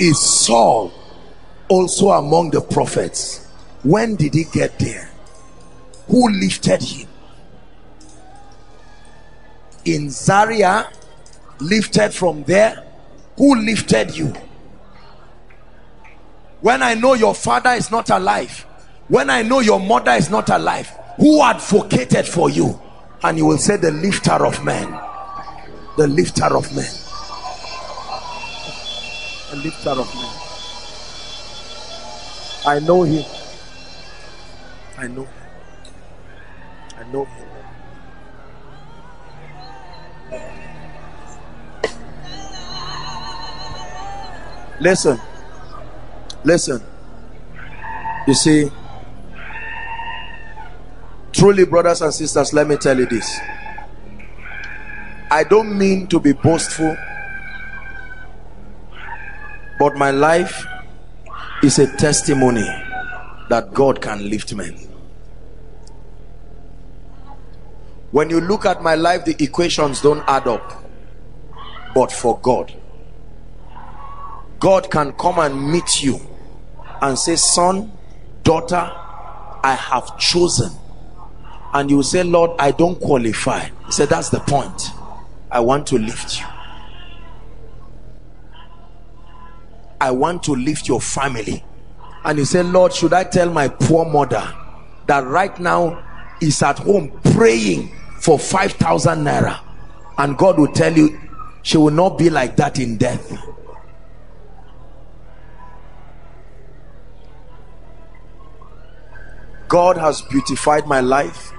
Is Saul also among the prophets? When did he get there? Who lifted him? In Zaria, lifted from there. Who lifted you? When I know your father is not alive, when I know your mother is not alive, who advocated for you? And you will say, The lifter of men. The lifter of men. The lifter of men. I know him. I know him. I know him. Listen. Listen. You see, truly, brothers and sisters, let me tell you this. I don't mean to be boastful, but my life is a testimony that God can lift men. When you look at my life, the equations don't add up. But for God, God can come and meet you and say, Son, daughter, I have chosen. And you say, Lord, I don't qualify. He said, That's the point. I want to lift you. I want to lift your family. And you say, Lord, should I tell my poor mother that right now is at home praying for 5,000 naira? And God will tell you, she will not be like that in death. God has beautified my life.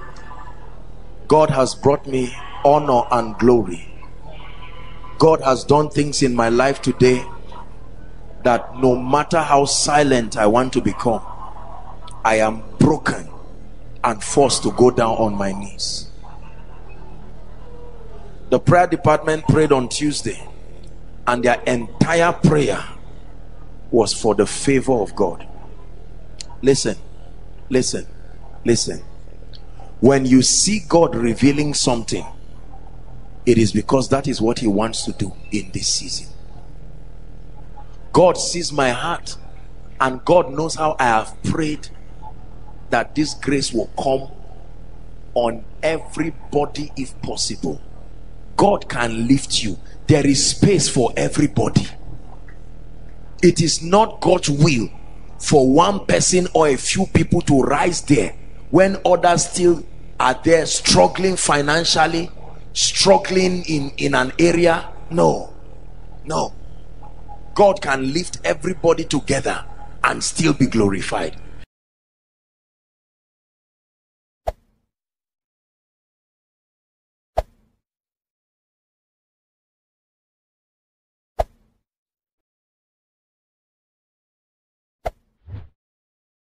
God has brought me honor and glory. God has done things in my life today that no matter how silent I want to become, I am broken and forced to go down on my knees. The prayer department prayed on Tuesday, and their entire prayer was for the favor of God. Listen, listen, listen. When you see God revealing something, it is because that is what He wants to do in this season. God sees my heart and God knows how I have prayed that this grace will come on everybody if possible. God can lift you. There is space for everybody. It is not God's will for one person or a few people to rise there when others still are there struggling financially struggling in in an area no no god can lift everybody together and still be glorified